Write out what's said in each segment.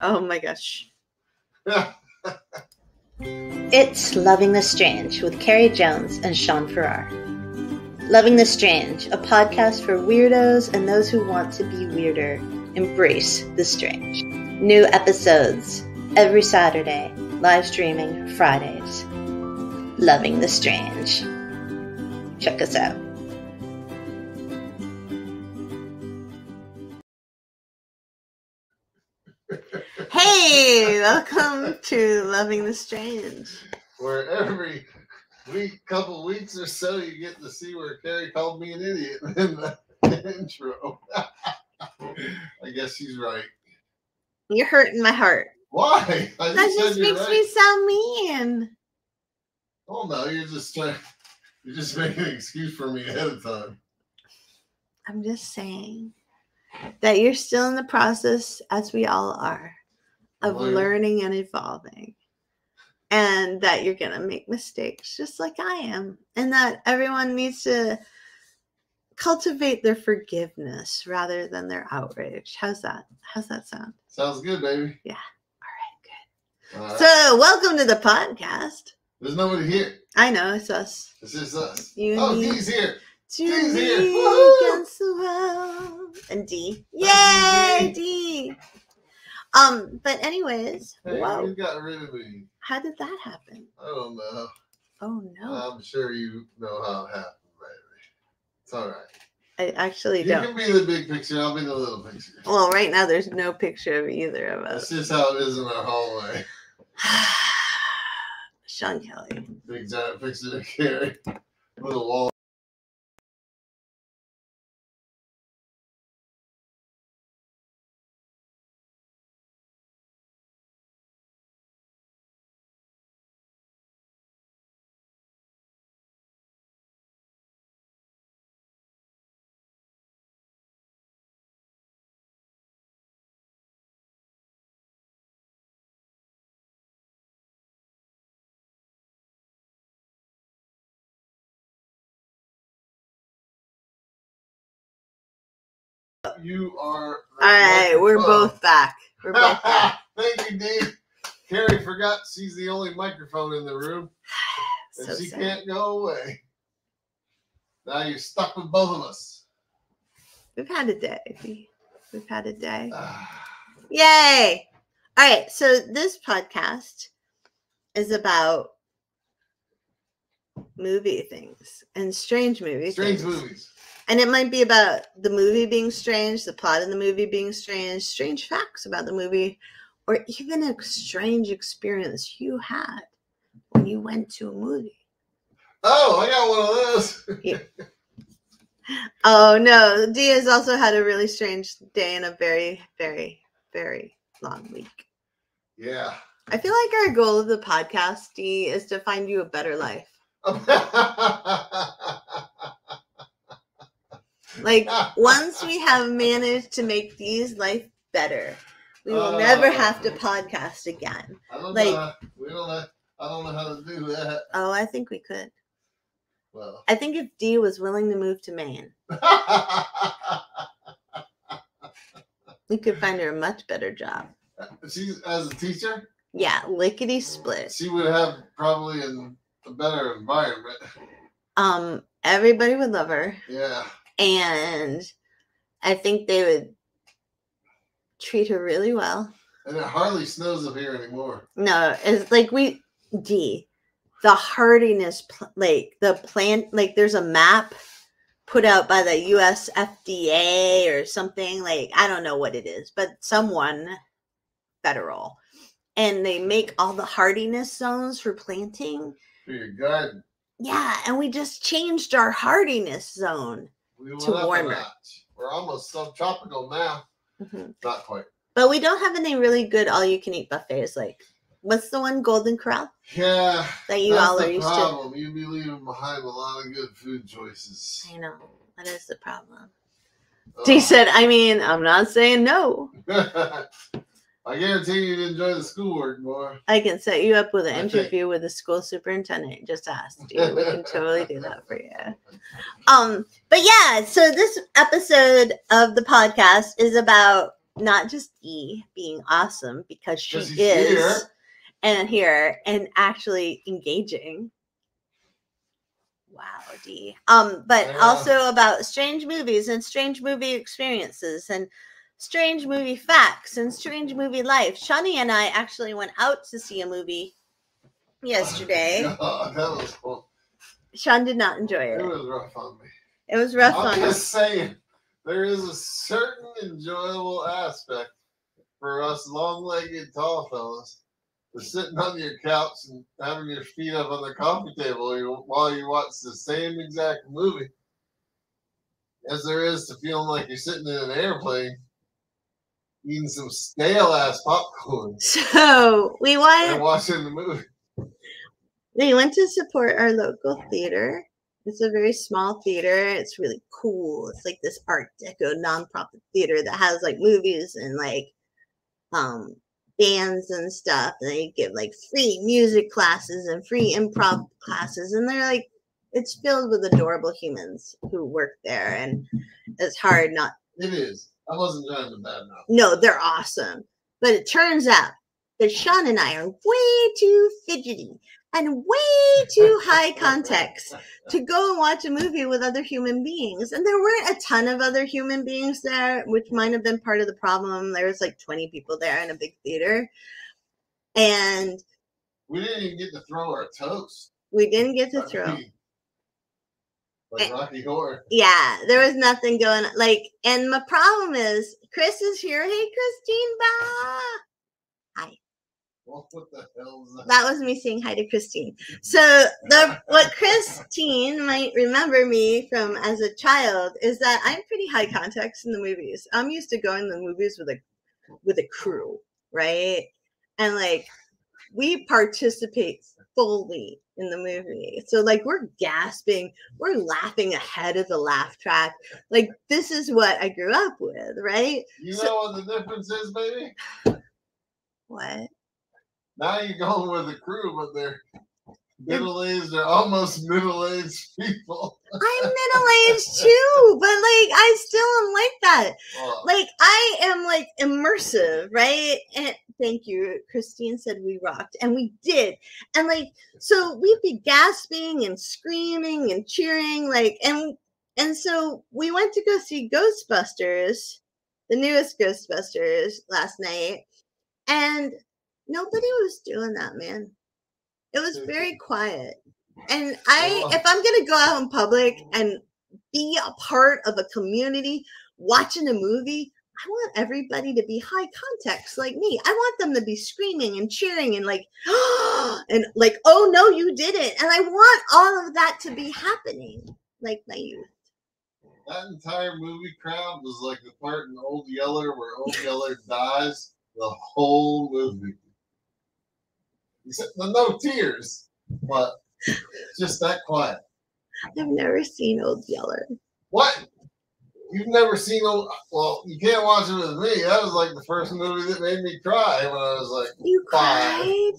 Oh my gosh. It's Loving the Strange with Carrie Jones and Sean Farrar. Loving the Strange, a podcast for weirdos and those who want to be weirder. Embrace the strange. New episodes every Saturday, live streaming Fridays. Loving the Strange. Check us out. Hey, welcome to Loving the Strange. Where every week, couple weeks or so, you get to see where Carrie called me an idiot in the intro. I guess she's right. You're hurting my heart. Why? I That said just makes right. me so mean. Oh no, you're just trying. You're just making an excuse for me ahead of time. I'm just saying that you're still in the process, as we all are, of Learn. learning and evolving. And that you're going to make mistakes just like I am. And that everyone needs to cultivate their forgiveness rather than their outrage. How's that? How's that sound? Sounds good, baby. Yeah. All right, good. right. So, welcome to the podcast. There's nobody here. I know it's us. It's just us. You oh, Dee's here. Dee's here. against the world. And D. Yay, D. Um, but anyways, Hey, wow. you got rid of me. How did that happen? I don't know. Oh no. I'm sure you know how it happened, baby. It's all right. I actually You don't. You can be the big picture. I'll be the little picture. Well, right now there's no picture of either of us. just how it is in our hallway. Sean Kelly. Big giant picture to carry. Little wall. You are. All right, we're both back. We're both back. Thank you, Dave. Carrie forgot she's the only microphone in the room, and So she sad. can't go away. Now you're stuck with both of us. We've had a day. We've had a day. Ah, Yay! All right, so this podcast is about movie things and strange movie Strange things. movies. And it might be about the movie being strange, the plot of the movie being strange, strange facts about the movie, or even a strange experience you had when you went to a movie. Oh, I got one of those. Oh no, Dee's also had a really strange day and a very, very, very long week. yeah. I feel like our goal of the podcast, D, is to find you a better life. Like once we have managed to make these life better, we will never have to podcast again. I don't like- know. We don't know. I don't know how to do that. Oh, I think we could. Well. I think if Dee was willing to move to Maine, we could find her a much better job. She's as a teacher. Yeah, lickety split. She would have probably an, a better environment. Um, everybody would love her, Yeah. And I think they would treat her really well. And it hardly snows up here anymore. No, it's like we D, the hardiness, pl- like the plant, like there's a map put out by the U.S. FDA or something. Like I don't know what it is, but someone federal, and they make all the hardiness zones for planting. For your garden. Yeah, and we just changed our hardiness zone. We To warmer. We're almost subtropical now. Mhm. Not quite. But we don't have any really good all-you-can-eat buffets. Like, what's the one Golden Corral Yeah. that you that's all are the used to? problem. You'd be leaving behind a lot of good food choices. I know that is the problem. Ugh. He said, I mean, I'm not saying no. I guarantee you'd enjoy the schoolwork more. I can set you up with an interview with the school superintendent. Just ask you. We can totally do that for you. Um, but yeah, so this episode of the podcast is about not just E being awesome because she is here. and here and actually engaging. Wow, D. Um, but Yeah. also about strange movies and strange movie experiences and strange movie facts and strange movie life. Shawnee and I actually went out to see a movie yesterday. God, that was cool. Sean did not enjoy It it. was rough on me. It was rough I'm on us. just saying, there is a certain enjoyable aspect for us long-legged tall fellas to sitting on your couch and having your feet up on the coffee table while you watch the same exact movie as there is to feeling like you're sitting in an airplane eating some stale ass popcorn So we went and watching the movie. we went to support our local theater. It's a very small theater. It's really cool. It's like this Art Deco nonprofit theater that has like movies and like um bands and stuff. And they give like free music classes and free improv classes. And they're like it's filled with adorable humans who work there. And it's hard not It is. I wasn't trying to bad no, they're awesome. But it turns out that Sean and I are way too fidgety and way too high context to go and watch a movie with other human beings. And there weren't a ton of other human beings there, which might have been part of the problem. There was like 20 people there in a big theater. And We didn't even get to throw our toast. we didn't get to Like throw. we- Like eh, Rocky Horror. Yeah, there was nothing going like and my problem is Chris is here. Hey Christine Ba. Well, what the hell that? That was me saying hi to Christine. So the what Christine might remember me from as a child is that I'm pretty high context in the movies. I'm used to going to the movies with a with a crew, right? And like we participate fully in the movie. So like we're gasping, we're laughing ahead of the laugh track. Like this is what I grew up with, right? You So- know what the difference is, baby? What? Now you're going with the crew, but they're middle aged, they're almost middle aged people. I'm middle aged too, but like I still am like that. Like I am like immersive, right? And thank you. Christine said we rocked, and we did. And like, so we'd be gasping and screaming and cheering, like, and and so we went to go see Ghostbusters, the newest Ghostbusters last night, and nobody was doing that, man. It was very quiet. And I, Well- if I'm gonna go out in public and be a part of a community watching a movie, I want everybody to be high context like me. I want them to be screaming and cheering and like, and like, oh no, you did it. And I want all of that to be happening like my youth. that entire movie crowd was like the part in Old Yeller where Old Yeller dies the whole movie. The no tears, but just that quiet. I've never seen Old Yeller. What? You've never seen old? Well, you can't watch it with me. That was like the first movie that made me cry when I was like, You Five. cried?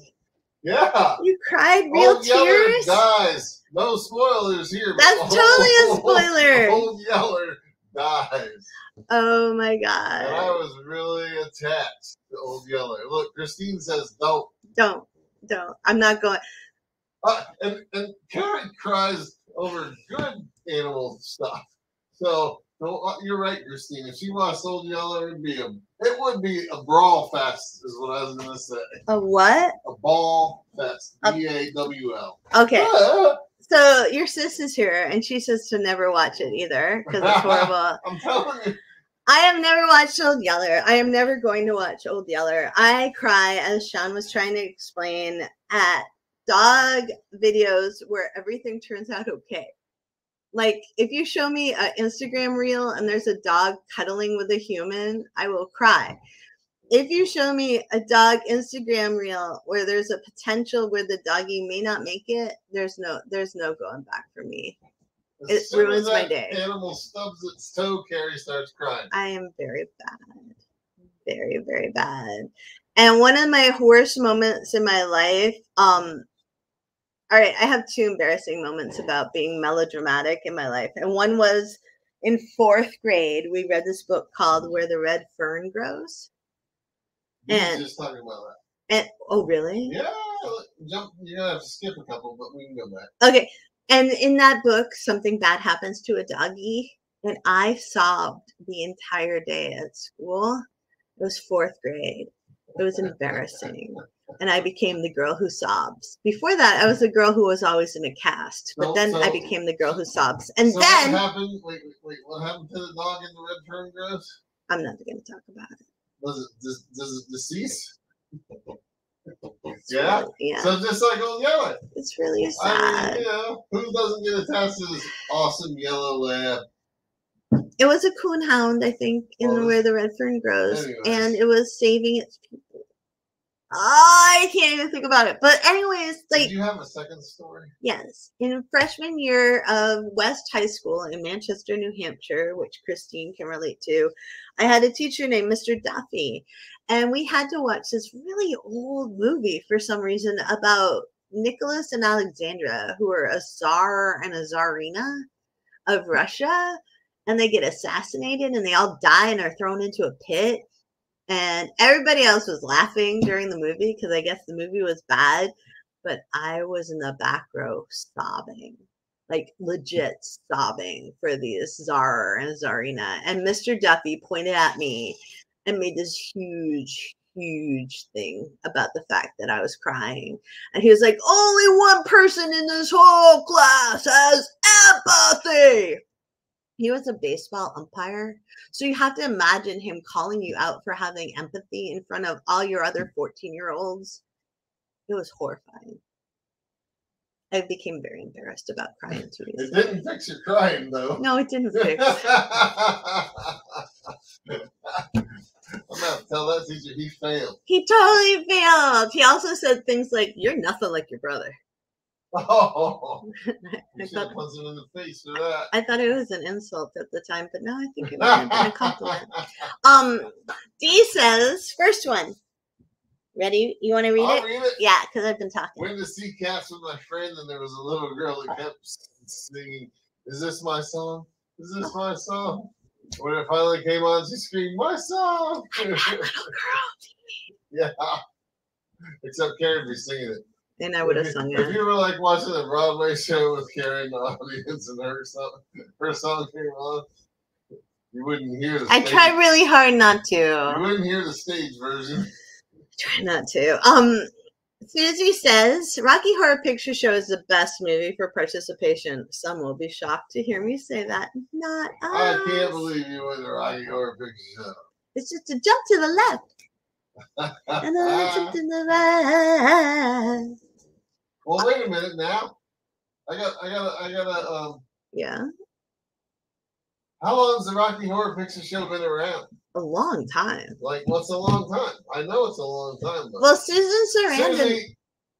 yeah. You cried real Old Yeller tears? dies. No spoilers here. but That's totally a spoiler. Old Yeller dies. Oh my And I was really attached to Old Yeller. Look, Christine says don't. Don't, don't. I'm not going. Uh, and and Carrie cries over good animal stuff. So, uh, you're right, Christine. If she watched Old Yeller, it'd be a it would be a brawl fest, is what I was gonna say. A what? A ball fest. B A W L. Okay. Ah, So your sis is here, and she says to never watch it either because it's horrible. I'm telling you. I have never watched Old Yeller. I am never going to watch Old Yeller. I cry, as Sean was trying to explain, at dog videos where everything turns out okay. Like if you show me an Instagram reel and there's a dog cuddling with a human, I will cry. If you show me a dog Instagram reel where there's a potential where the doggy may not make it, there's no there's no going back for me. As It ruins my day. Animal stubs its toe, Carrie starts crying. I am very bad. Very, very bad. And one of my worst moments in my life, um, all right, I have two embarrassing moments about being melodramatic in my life. And one was in fourth grade, we read this book called Where the Red Fern Grows. You And- just talking about that. And oh, really? Yeah, jump. You're gonna have to skip a couple, but we can go back. Okay. And in that book, something bad happens to a doggy, and I sobbed the entire day at school. It was fourth grade. It was embarrassing. And I became the girl who sobs. Before that, I was the girl who was always in a cast. But So- then I became the girl who sobs. And so then what happened? Wait, wait, wait, what happened to the dog in the red fern groves? I'm not going to talk about it. Was it does, does it decease? Yeah. really- yeah. So just like Old Yeller. it's really sad. I mean, you know, who doesn't get attached to this awesome yellow lab? It was a coonhound, I think, in Well, where the red fern grows, anyways. and it was saving its people. I can't even think about it. But anyways, like Did you have a second story? yes, in freshman year of West High School in Manchester, New Hampshire, which Christine can relate to, I had a teacher named Mr. Duffy, and we had to watch this really old movie for some reason about Nicholas and Alexandra, who are a czar and a czarina of Russia, and they get assassinated and they all die and are thrown into a pit. And everybody else was laughing during the movie because I guess the movie was bad, but I was in the back row sobbing, like legit sobbing for the czar and czarina. And Mr. Duffy pointed at me and made this huge, huge thing about the fact that I was crying. And he was like, only one person in this whole class has empathy. He was a baseball umpire. So you have to imagine him calling you out for having empathy in front of all your other 14 year olds. It was horrifying. I became very embarrassed about crying It didn't fix your crying though. No, it didn't fix. I'm gonna tell that teacher he failed. He totally failed. He also said things like, You're nothing like your brother. Oh, I thought, punched in the face for that. I thought it was an insult at the time, but now I think it might have been a compliment. Um, D says, first one. Ready? You want to read it? read it. Yeah, because I've been talking. Went to see cats with my friend, and there was a little girl that kept singing, "Is this my song? Is this my song?" When it finally came on, she screamed, "My song!" Little girl. yeah. Except Karen be singing it. And I would have sung it. If you were like watching a Broadway show with Karen in the audience and her song, her song came on, you wouldn't hear the. I stage- try really hard not to. You wouldn't hear the stage version. Try not to. Um, Susie says Rocky Horror Picture Show is the best movie for participation. Some will be shocked to hear me say that. Not us. I can't believe you went to Rocky Horror Picture Show. It's just a jump to the left and then a jump to the right. Well, wait a minute now. I got, I got, I got a. Um, Yeah, how long has the Rocky Horror Picture Show been around? a long time. Like, what's a long time? I know it's a long time, but Well, Susan Sarandon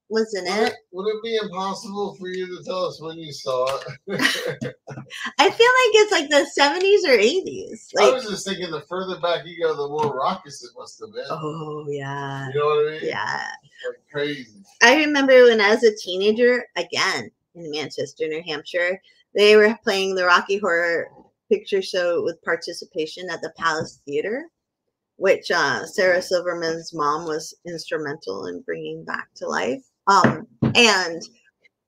was in would, it. it, would it be impossible for you to tell us when you saw it? I feel like it's like the 70s or 80s. I was just thinking, the further back you go, the more raucous it must have been. oh, yeah. You know what I mean? Yeah. Like crazy. I remember when I was a teenager, again in Manchester, New Hampshire, they were playing the Rocky Horror Picture Show with participation at the Palace Theater, which uh, Sarah Silverman's mom was instrumental in bringing back to life. Um, and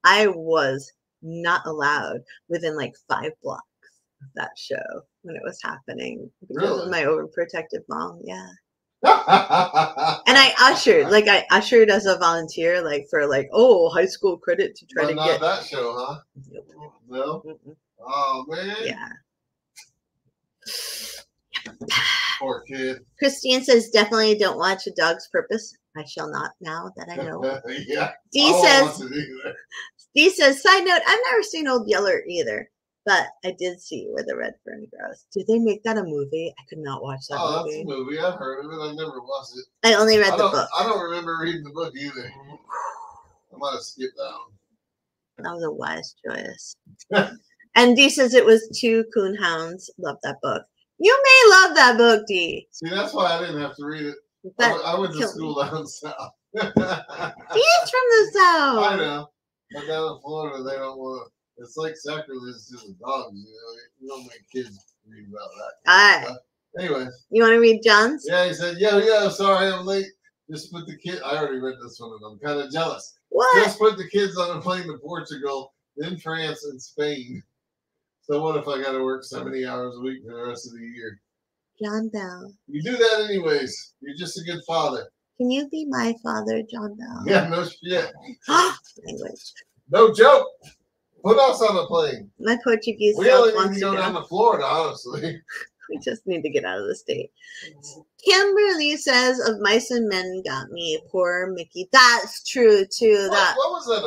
I was not allowed within like five blocks of that show when it was happening because Really? of my overprotective mom. Yeah. and I ushered, like I ushered as a volunteer, like for like, oh, high school credit to try but to not get. that show, huh? Nope. No. Mm-mm. Oh man. Yeah. Poor kid. Christine says definitely don't watch A Dog's Purpose. I shall not now that I know. yeah. I says want to do that. Dee says, side note, I've never seen Old Yeller either. But I did see where the red fern grows. Did they make that a movie? I could not watch that Oh, that's a movie. movie. I've heard of it. I never watched it. I only read I the book. I don't remember reading the book either. I might have skipped that one. That was a wise choice. and D says it was two coonhounds. Love that book. You may love that book, D. See, that's why I didn't have to read it. I, went- I went to school down south. Is from the south. I know. But down in Florida, they don't want It's like sacrilege to the dogs, you know. You don't make kids read about that. All right. Anyway, You want to read John's? yeah, he said, "Yo, yo, sorry I'm late. Just put the kid. I already read this one, and I'm kind of jealous. What? Just put the kids on a plane to Portugal, then France and Spain. So what if I got to work 70 hours a week for the rest of the year? John Bell. You do that anyways. You're just a good father. Can you be my father, John Bell? Yeah, no shit. Ah, Language. No joke. Put us on a plane. My Portuguese We only need to go down to Florida, honestly. We just need to get out of the state. Kimberly says of mice and men got me. Poor Mickey. That's true too. What, That what was that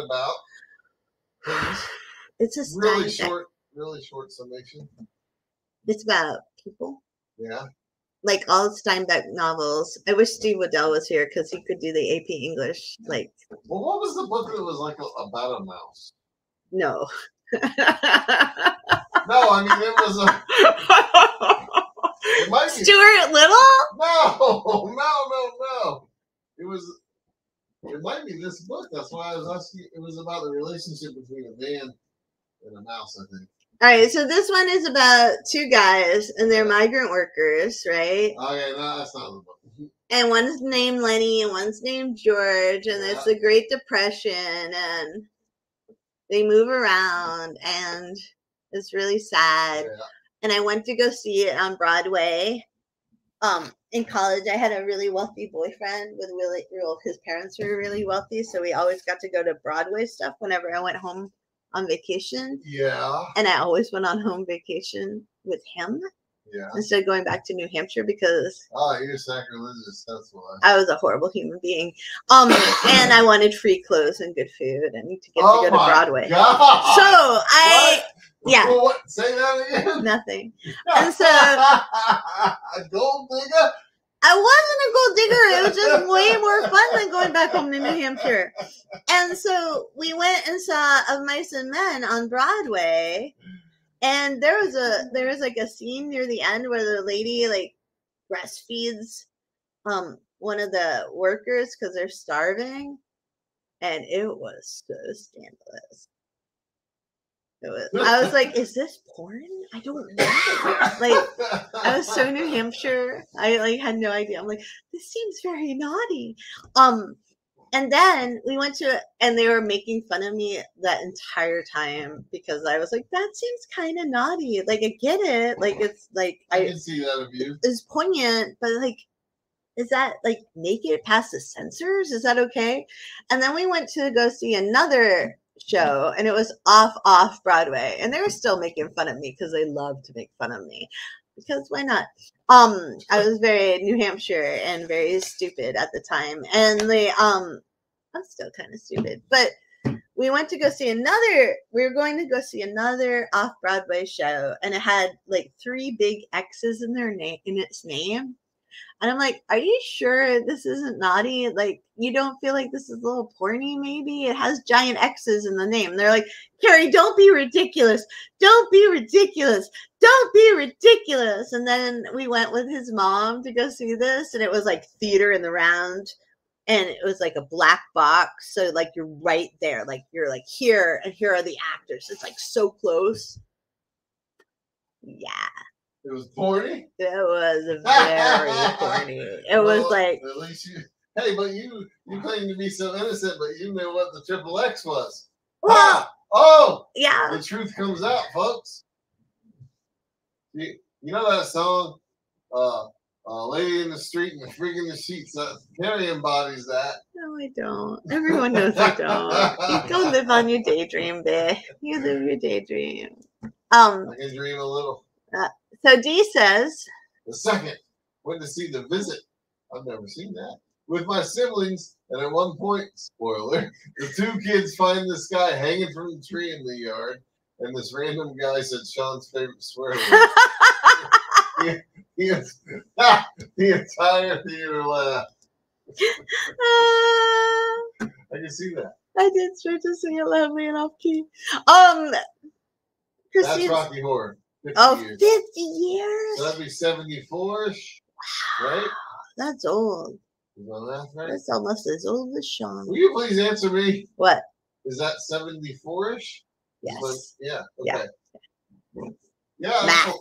about? It's a Really short, really short summation. It's about people. Yeah. Like all Steinbeck novels. I wish Steve Waddell was here because he could do the AP English. Like, Well, what was the book that was like a, about a mouse? no. No, I mean it was a. It might be. Stuart Little? No, no, no, no. It was. It might be this book. That's why I was asking. It was about the relationship between a man and a mouse. I think. All right, so this one is about two guys and they're migrant workers, right? Okay, no, that's not the book. And one's named Lenny and one's named George, and it's the Great Depression, and they move around, and it's really sad. Yeah. And I went to go see it on Broadway. Um, in college, I had a really wealthy boyfriend with really. His parents were really wealthy, so we always got to go to Broadway stuff whenever I went home on vacation, Yeah. and I always went on home vacation with him Yeah. instead of going back to New Hampshire because Oh, you're sacrilegious. That's why. I was a horrible human being. Um, and I wanted free clothes and good food and to get oh to go to Broadway. God. So I, What? yeah. Well, what? Say that again. nothing. And so- gold digger. I wasn't a gold digger. It was just way more fun than going back home to New Hampshire. And so we went and saw Of Mice and Men on Broadway. And there was a there was like a scene near the end where the lady like breastfeeds um one of the workers because they're starving. And it was so scandalous. Was, I was like, is this porn? I don't know. Like I was so New Hampshire. I like had no idea. I'm like, this seems very naughty. Um, and then we went to and they were making fun of me that entire time because I was like, that seems kind of naughty. Like I get it. Like it's like I I can see that abuse. it's poignant, but like is that like make it past the censors? Is that okay? And then we went to go see another show and it was off off Broadway and they were still making fun of me because they love to make fun of me because why not? Um I was very New Hampshire and very stupid at the time and they um I'm still kind of stupid but we went to go see another we were going to go see another off Broadway show and it had like three big X's in their name in its name and I'm like, are you sure this isn't naughty? Like, you don't feel like this is a little porny, maybe? It has giant X's in the name. They're like, Carrie, don't be ridiculous. Don't be ridiculous. Don't be ridiculous. And then we went with his mom to go see this, and it was like theater in the round. And it was like a black box. So, like, you're right there. Like, you're like here, and here are the actors. It's like so close. Yeah. It was porny. It was very corny. It was Well, like, at least you. Hey, but you you claim to be so innocent, but you knew what the triple X was. well, Ah! Oh, yeah. the truth comes out, folks. You, you know that song, uh, uh, "Lady in the Street and the Freak in the Sheets." That Carrie embodies that. No, I don't. Everyone knows I don't. You go live on your daydream, babe. You live your daydream. Um. I can dream a little. So D says, The second went to see The Visit. I've never seen that. With my siblings, and at one point, spoiler, the two kids find this guy hanging from the tree in the yard, and this random guy said Sean's favorite swear word. the, the entire theater laughed. "Ah, I can see that. I did start to sing it loudly and off key. Um. That's Christine. Rocky Horror. 50 Oh, years. 50 years. So that'd be 74 ish, right? That's old. Math right? That's almost as old as Sean. Will you please answer me? What? Is that 74 ish? Yes. yeah. Yeah. Okay. Yeah. Math.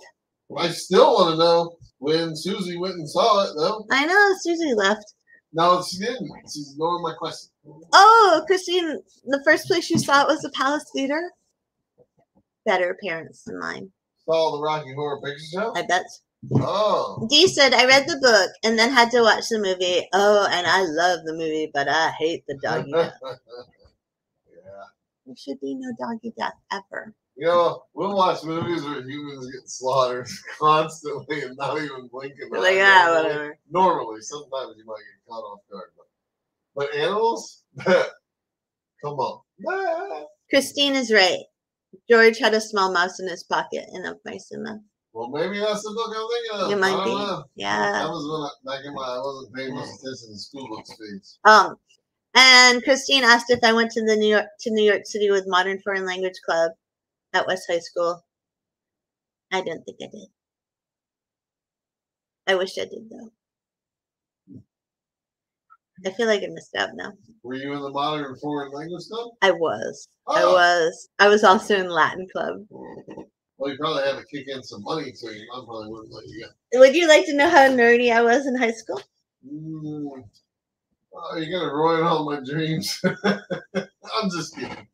I still want to know when Susie went and saw it, though. I know Susie left. No, she didn't. She's ignoring my question. Oh, Christine, the first place you saw it was the Palace Theater. Better parents than mine. Saw the Rocky Horror Picture Show. I bet. Oh, Dee said, I read the book and then had to watch the movie. Oh, and I love the movie, but I hate the doggy death. yeah. There should be no doggy death ever. You know, we'll watch movies where humans get slaughtered constantly and not even blinking. Like, ah, normally. whatever. Normally, sometimes you might get caught off guard, but, but animals, come on. Christine is right. George had a small mouse in his pocket, enough mice in them. Well, maybe that's the book I'm thinking of. It might I be. know. Yeah. That was I, back in my, I wasn't paying much attention to school book speeds. Um, and Christine asked if I went to the New York to New York City with Modern Foreign Language Club at West High School. I don't think I did. I wish I did though. I feel like I missed out now. Were you in the modern foreign language club? I was. I Oh. was. I was also in Latin club. Well, you probably had to kick in some money, so your mom probably wouldn't let you go. Would you like to know how nerdy I was in high school? Mm. Oh, you're gonna ruin all my dreams. I'm just kidding.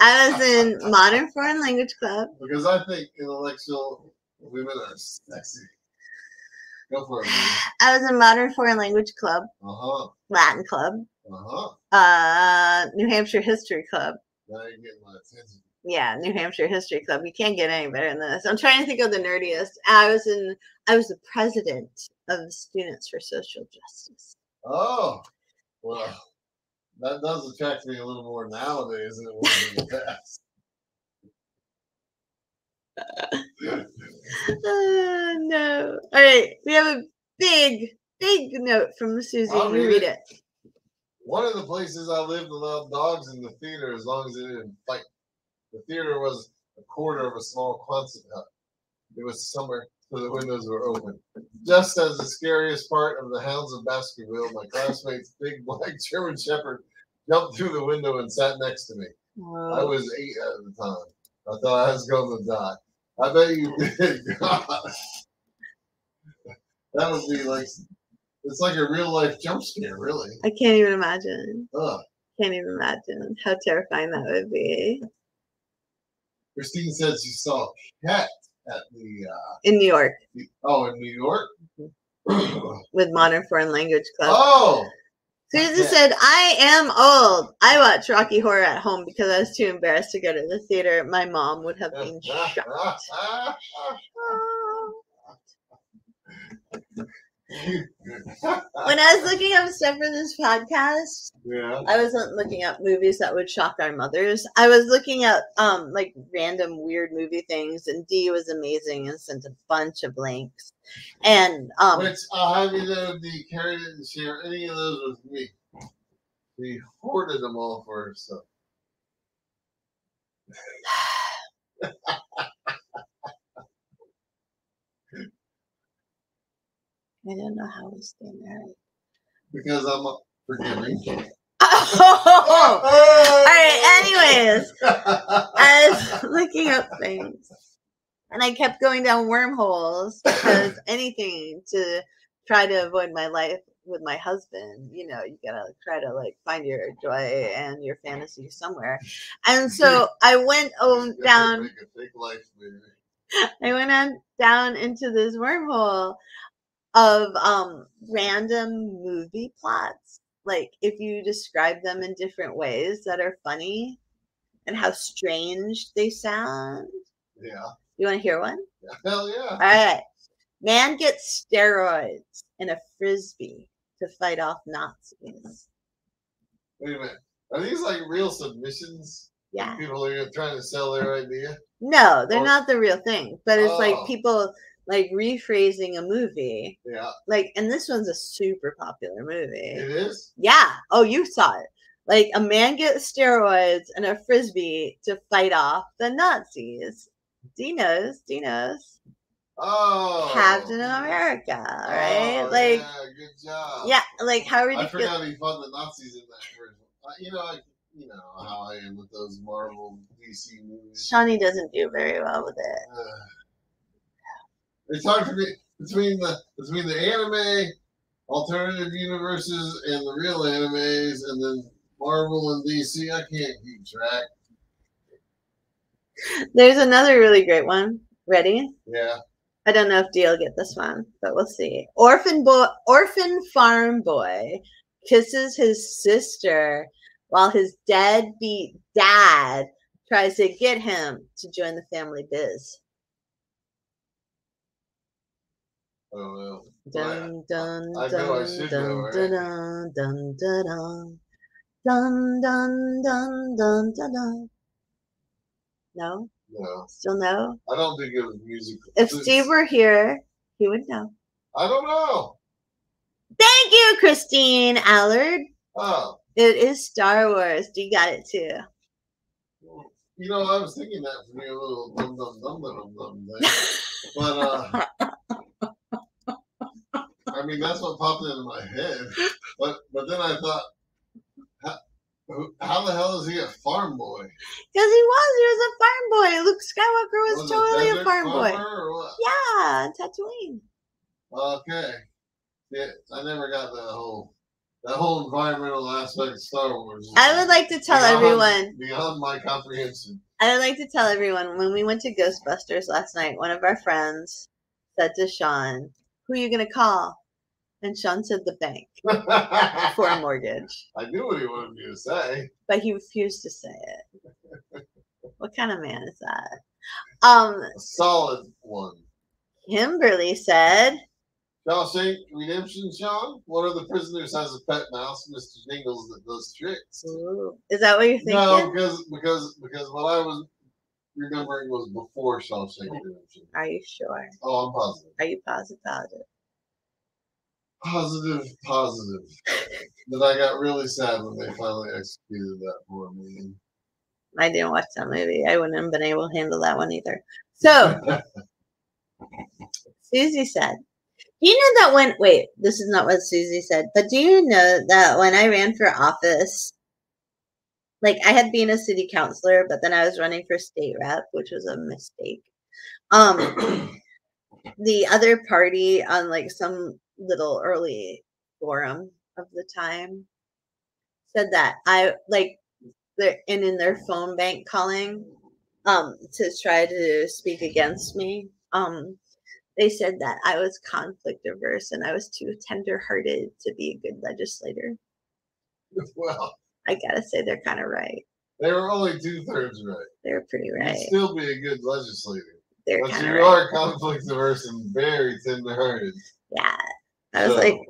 I was in Modern Foreign Language Club. Because I think intellectual women are sexy. Go for it. I was in Modern Foreign Language Club, Uh huh. Latin Club, Uh huh. uh, New Hampshire History Club. Now you're getting my attention. Yeah, New Hampshire History Club. You can't get any better than this. I'm trying to think of the nerdiest. I was in. I was the president of Students for Social Justice. Oh, well, that does attract me a little more nowadays than it was in the past. Uh, no. All right, we have a big, big note from Susie. I'll read read it. it. One of the places I lived allowed dogs in the theater as long as they didn't fight. The theater was a quarter of a small Quonset hut. It was summer, so the windows were open. Just as the scariest part of the Hounds of Baskerville, my classmate's big black German Shepherd jumped through the window and sat next to me. I was eight at the time. I thought I was going to die. I bet you did. God. That would be like, it's like a real life jump scare, really. I can't even imagine. Ugh. Can't even imagine how terrifying that would be Christine says she saw a cat at the, uh, in New York the oh, in New York. with Modern Foreign Language Club. oh, Susan said, I am old. I watch Rocky Horror at home because I was too embarrassed to go to the theater. My mom would have been shocked. When I was looking up stuff for this podcast, yeah. I wasn't looking up movies that would shock our mothers. I was looking at um like random weird movie things, and Dee was amazing and sent a bunch of links. And um Which I'll have you know, the Carrie didn't share any of those with me. We hoarded them all for herself. I don't know how we stay married. Because I'm a forgiving. Oh, all right. Anyways, I was looking up things, and I kept going down wormholes because anything to try to avoid my life with my husband. You know, you gotta try to like find your joy and your fantasy somewhere. And so I went on down. Make a fake life, baby. I went on down into this wormhole of um random movie plots. Like if you describe them in different ways that are funny and how strange they sound. Yeah. You want to hear one? Hell yeah. All right. Man gets steroids and a frisbee to fight off Nazis. Wait a minute. Are these like real submissions? Yeah. People are trying to sell their idea? No, they're Or- not the real thing, but it's like Oh. people like rephrasing a movie. Yeah. Like, and this one's a super popular movie. It is? Yeah. Oh, you saw it. Like a man gets steroids and a frisbee to fight off the Nazis. D knows. D knows. Oh. Captain America, oh, right? Oh, like, yeah, good job. yeah, like how I forgot he fought the Nazis in that version. You know, I, you know how I am with those Marvel DC movies. Shawnee doesn't do very well with it. It's hard for me between the between the anime alternative universes and the real animes, and then Marvel and DC. I can't keep track. There's another really great one. Ready? Yeah. I don't know if will get this one, but we'll see. Orphan boy, orphan farm boy kisses his sister while his deadbeat dad tries to get him to join the family biz. Oh well. Dun dun I dun know I dun dun right? dun dun dun dun dun dun dun dun dun. No, No, still no. I don't think it was musical. If It's- Steve were here, he would know. I don't know. Thank you, Christine Allard. Oh, It is Star Wars. You got it too. you know, I was thinking that for me a little dum dum dum dum dum thing, but uh, I mean that's what popped into my head. But but then I thought, how, how the hell is he a farm boy? Because he was. He was a farm boy. Luke Skywalker was, Was totally a desert farm boy. farmer Or what? Yeah, Tatooine. Okay. Yeah, I never got that whole that whole environmental aspect of Star Wars. I would like to tell Beyond- everyone. beyond my comprehension. I would like to tell everyone when we went to Ghostbusters last night, one of our friends said to Sean, Who are you going to call? And Sean said the bank for a mortgage. I knew what he wanted me to say. But he refused to say it. What kind of man is that? Um, A solid one. Kimberly said, Shawshank Redemption, Sean. One of the prisoners has a pet mouse, Mr. Jingles, that does tricks. Ooh. Is that what you're thinking? No, because because because what I was remembering was before Shawshank Redemption. Are you sure? Oh, I'm positive. Are you positive? Positive. Positive, positive. that I got really sad when they finally executed that for me. I didn't watch that movie. I wouldn't have been able to handle that one either. So, Susie said, Do you know that when, wait, this is not what Susie said, but do you know that when I ran for office, like I had been a city councilor, but then I was running for state rep, which was a mistake. Um, the other party on like some little early forum of the time said that I like the and in their phone bank calling um to try to speak against me um they said that I was conflict averse and I was too tender hearted to be a good legislator. well, I gotta say they're kind of right. they were only two thirds right. They're pretty You'd right. still be a good legislator. They're But you right. are conflict averse and very tender hearted. Yeah. I was like,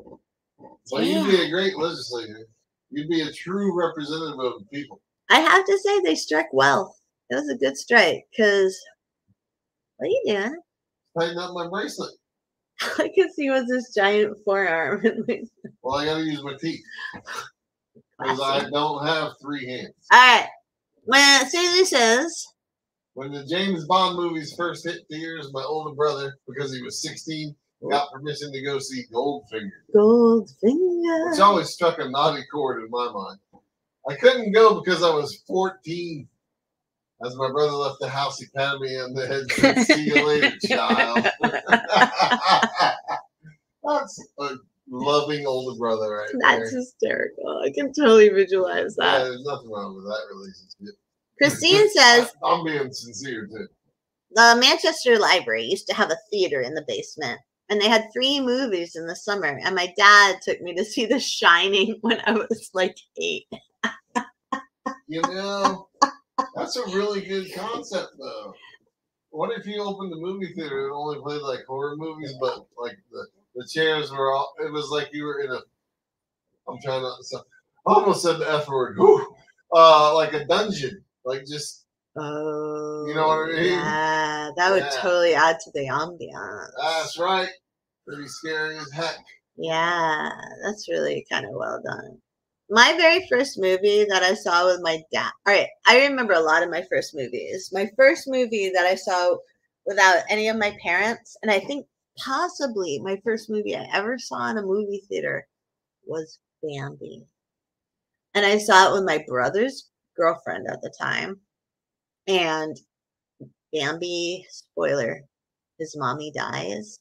well, you'd be a great legislator. You'd be a true representative of the people. I have to say they struck well. It was a good strike because what are you doing? Tighten up my bracelet. I could see was this giant forearm. Well, I gotta use my teeth because I don't have three hands. All right. When Susie says, When the James Bond movies first hit theaters, my older brother, because he was 16, got permission to go see Goldfinger, Goldfinger. which always struck a naughty chord in my mind. I couldn't go because I was 14. As my brother left the house, he patted me on the head and said, See you later, child. That's a loving older brother right That's there. hysterical. I can totally visualize that. Yeah, there's nothing wrong with that relationship. Christine says I'm being sincere too. the Manchester Library used to have a theater in the basement, and they had three movies in the summer. And my dad took me to see The Shining when I was like eight. You know, that's a really good concept, though. What if you opened the movie theater and only played like horror movies, but like the, the chairs were all, it was like you were in a, I'm trying to, almost said the F word, uh, like a dungeon, like just, Oh, You know oh, what I mean? Yeah, that would Yeah. totally add to the ambiance. that's right, pretty scary as heck. Yeah, that's really kind of well done. My very first movie that I saw with my dad. All right, I remember a lot of my first movies. My first movie that I saw without any of my parents, and I think possibly my first movie I ever saw in a movie theater was Bambi. And I saw it with my brother's girlfriend at the time. And Bambi, spoiler, his mommy dies.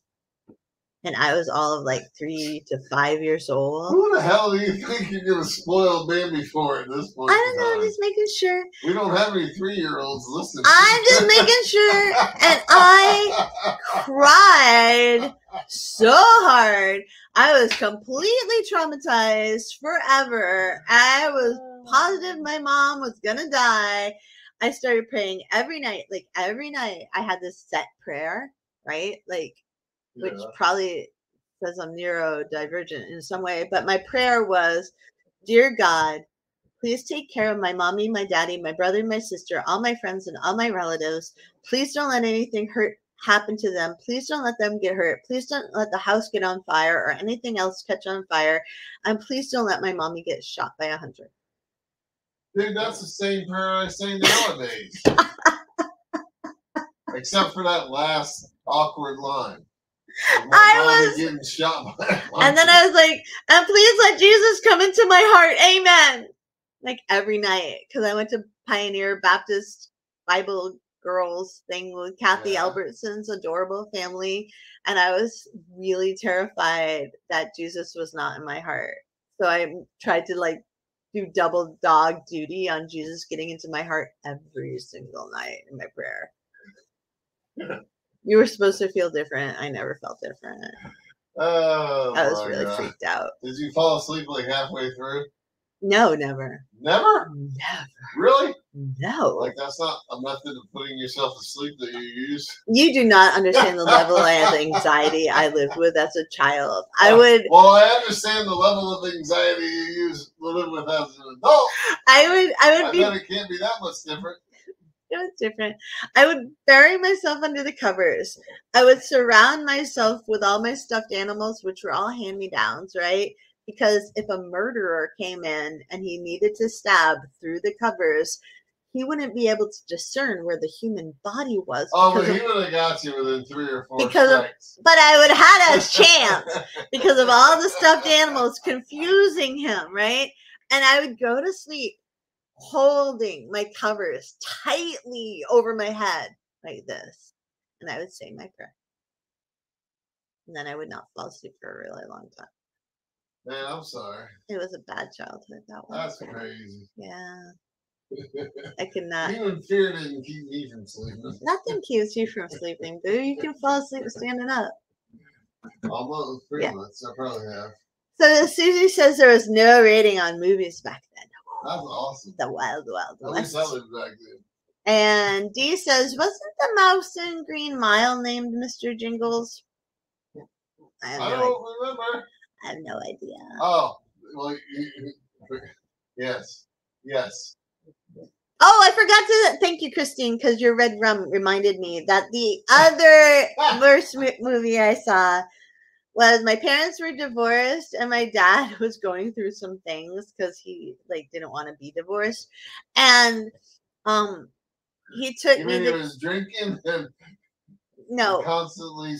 And I was all of like three to five years old. Who the hell do you think you're gonna spoil Bambi for at this point? I don't know, I'm just making sure. We don't have any three-year-olds listening. I'm just making sure. And I cried so hard. I was completely traumatized forever. I was positive my mom was gonna die. I started praying every night. Like every night, I had this set prayer, right? Like, which Yeah. probably says I'm neurodivergent in some way. But my prayer was, Dear God, please take care of my mommy, my daddy, my brother, my sister, all my friends, and all my relatives. Please don't let anything hurt happen to them. Please don't let them get hurt. Please don't let the house get on fire or anything else catch on fire. And please don't let my mommy get shot by a hunter. Dude, that's the same prayer I say nowadays. Except for that last awkward line. I was- getting shot by And then I was like, and please let Jesus come into my heart. Amen. Like every night. Because I went to Pioneer Baptist Bible Girls thing with Kathy Yeah. Albertson's adorable family. And I was really terrified that Jesus was not in my heart. So I tried to like do double dog duty on Jesus getting into my heart every single night in my prayer. You were supposed to feel different. I never felt different. Oh, I was really God. freaked out. Did you fall asleep like halfway through? No, never. Never? Never. Really? No. Like that's not a method of putting yourself to sleep that you use? You do not understand the level of anxiety I lived with as a child. I would Well, I understand the level of anxiety you use live with as an adult. I would I I would be bet it can't be that much different. it was different. I would bury myself under the covers. I would surround myself with all my stuffed animals, which were all hand me downs, right? Because if a murderer came in and he needed to stab through the covers, he wouldn't be able to discern where the human body was. Oh, but he would have got you within three or four Because of- but I would have had a chance because of all the stuffed animals confusing him, right? And I would go to sleep holding my covers tightly over my head like this. And I would say my prayer. And then I would not fall asleep for a really long time. Man, I'm sorry. It was a bad childhood, that one. That's crazy. Yeah. I cannot. not. Even fear didn't keep me from sleeping. Nothing keeps you from sleeping, dude. You can fall asleep standing up. Almost three Yeah. months. I probably have. So Susie says there was no rating on movies back then. That's awesome. The Wild Wild At West. least I back then. And Dee says, wasn't the mouse in Green Mile named Mr. Jingles? I I no, don't remember. I have no idea. Oh, well, you, yes, yes. Oh, I forgot to thank you, Christine, because your red rum reminded me that the other worst mo- movie I saw was my parents were divorced and my dad was going through some things because he like didn't want to be divorced, and um, he took You me mean he to was drinking and no. constantly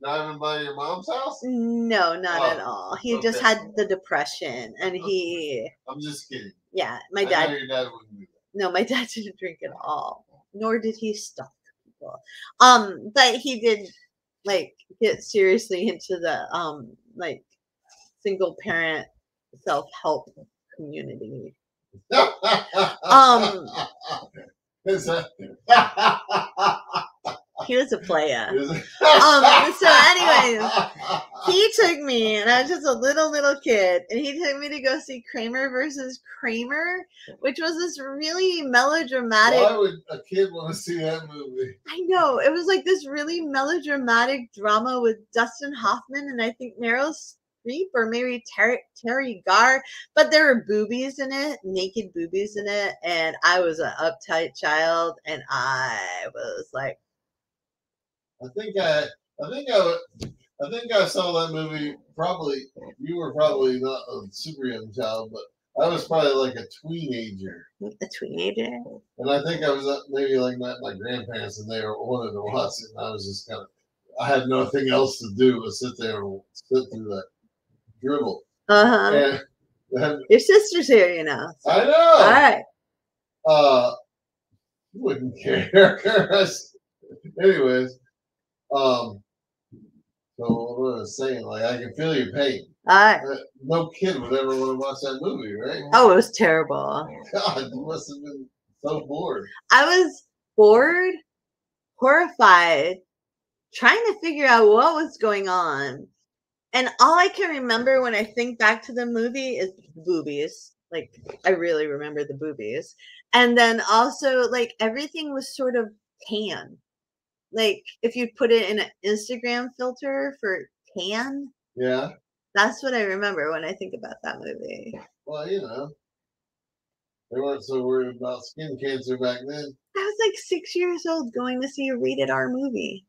s- driving by your mom's house? No, not at Oh, all. He just had the depression and he I'm just kidding. yeah, my dad your dad wouldn't do that. no, my dad didn't drink at all. Nor did he stalk people. Um, but he did like get seriously into the um like single parent self help community. Um, He was a player. Um, so anyways, He took me, and I was just a little little kid, and he took me to go see Kramer versus Kramer, which was this really melodramatic. Why would a kid want to see that movie? I know it was like this really melodramatic drama with Dustin Hoffman and I think Meryl Streep or maybe Terry, Teri Garr, but there were boobies in it, naked boobies in it, and I was an uptight child, and I was like, I think I, I think I, I think I saw that movie. Probably you were probably not a super young child, but I was probably like a teenager, a teenager. and I think I was maybe like my, my grandparents, and they were wanted to watch it, and I was just kind of, I had nothing else to do but sit there and sit through that dribble. Uh huh. And, and Your sister's here, you know. so- I know. All right. Uh, wouldn't care. Anyways, um, so what I was saying, like I can feel your pain. Uh, Uh, No kid would ever want to watch that movie, right? oh, it was terrible. God, you must have been so bored. I was bored, horrified, trying to figure out what was going on. And all I can remember when I think back to the movie is boobies. Like, I really remember the boobies. And then also, like, everything was sort of tan. Like, if you put it in an Instagram filter for tan, Yeah. that's what I remember when I think about that movie. Well, you know, they weren't so worried about skin cancer back then. I was like six years old going to see a rated R movie.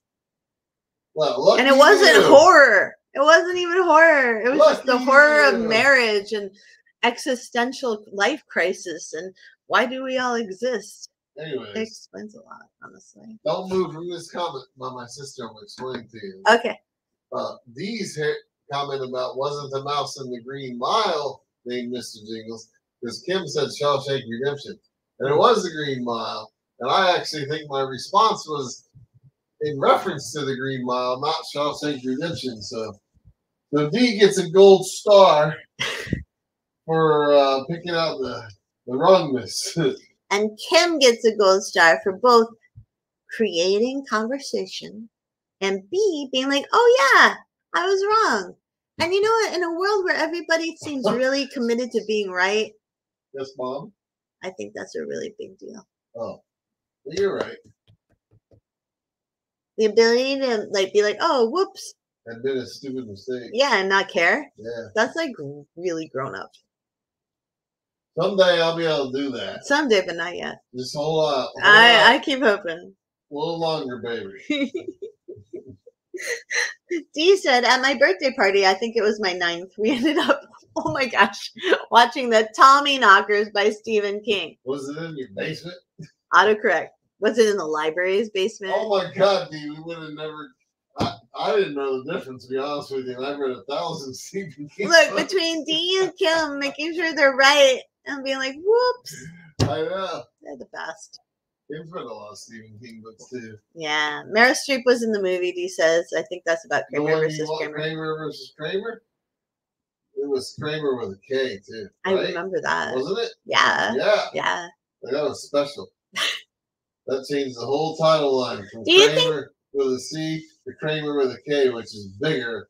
Well, and it wasn't you. horror. It wasn't even horror. It was just the horror of marriage and existential life crisis and why do we all exist? It Anyways, explains a lot, honestly. don't move from this comment, but my sister will explaining to you. Okay. Uh, these here comment about wasn't the mouse in the Green Mile named Mr. Jingles because Kim said Shawshank Redemption, and it was the Green Mile. And I actually think my response was in reference to the Green Mile, not Shawshank Redemption. So, so Dee gets a gold star for uh, picking out the the wrongness. And Kim gets a gold star for both creating conversation and B being like, oh yeah, I was wrong. And you know what? In a world where everybody seems really committed to being right, yes, mom. I think that's a really big deal. Oh, you're right. The ability to like be like, oh, whoops, Admit a stupid mistake. yeah, and not care. Yeah. That's like really grown up. Someday I'll be able to do that. Someday, but not yet. Just hold on. Hold I, on. I keep hoping. a little longer, baby. Dee said at my birthday party, I think it was my ninth, we ended up, oh my gosh, watching the Tommyknockers by Stephen King. Was it in your basement? Autocorrect. Was it in the library's basement? Oh my God, Dee, we would have never. I, I didn't know the difference, to be honest with you. I've read a thousand Stephen King. Look, books. between Dee and Kim, making sure they're right and being like, whoops, I know. they're the best. They've read a lot of Stephen King books too. Yeah. Meryl Streep was in the movie, Dee says. I think that's about Kramer versus Kramer. Kramer versus Kramer? It was Kramer with a K too. I remember that. Wasn't it? Yeah. Yeah. Yeah. That was special. that changed the whole title line from Do you think- Kramer with a C to Kramer with a K, which is bigger.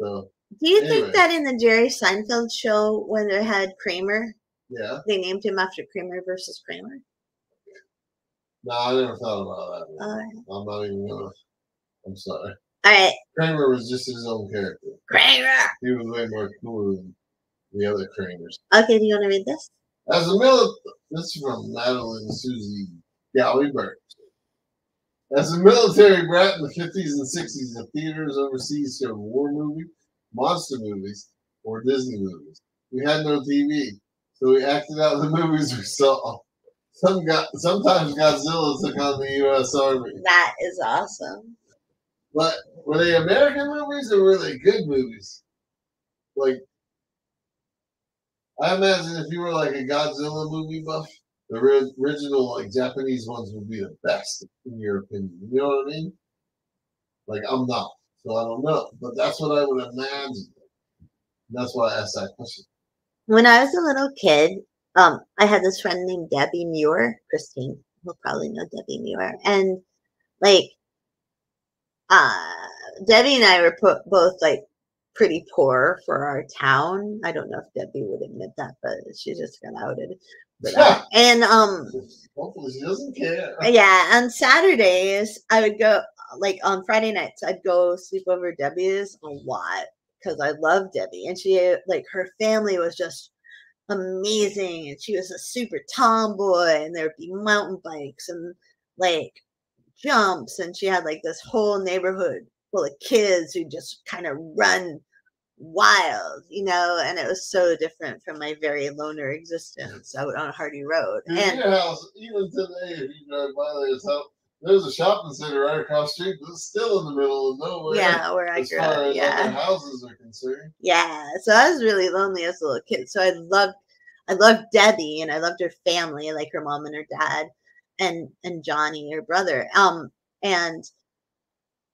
So Do you Anyway. think that in the Jerry Seinfeld show, when they had Kramer, yeah. they named him after Kramer versus Kramer? No, I never thought about that. All uh, I'm not even gonna. I'm sorry. All right. Kramer was just his own character. Kramer. He was way more cool than the other Kramers. Okay, do you want to read this? As a military, this is from Madeline Susie Gowie Burke. As a military brat in the 50s and 60s, the theaters overseas showed war movie, monster movies, or Disney movies. We had no TV, so we acted out the movies we saw. Some got, sometimes Godzilla took on the U.S. Army. That is awesome. But were they American movies or were they good movies? Like, I imagine if you were like a Godzilla movie buff, the original like Japanese ones would be the best in your opinion. You know what I mean? Like I'm not, so I don't know, but that's what I would imagine. That's why I asked that question. When I was a little kid, um, I had this friend named Debbie Muir. Christine will probably know Debbie Muir. And like uh Debbie and I were po- both like pretty poor for our town. I don't know if Debbie would admit that, but she just got outed. But, uh, and um Hopefully she doesn't care. yeah, on Saturdays I would go like on Friday nights I'd go sleep over Debbie's a lot because I love Debbie and she like her family was just amazing and she was a super tomboy and there would be mountain bikes and like jumps and she had like this whole neighborhood full of kids who just kind of run wild, you know, and it was so different from my very loner existence out on Hardy Road. And your house, even today, if you drive by there, it's how there's a shopping center right across the street, but it's still in the middle of nowhere. yeah, where I grew up, yeah. houses are concerned. Yeah, so I was really lonely as a little kid. So I loved, I loved Debbie and I loved her family, like her mom and her dad, and and Johnny, her brother. Um, and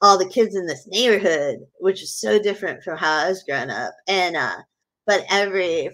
all the kids in this neighborhood, which is so different from how I was growing up. And uh, but every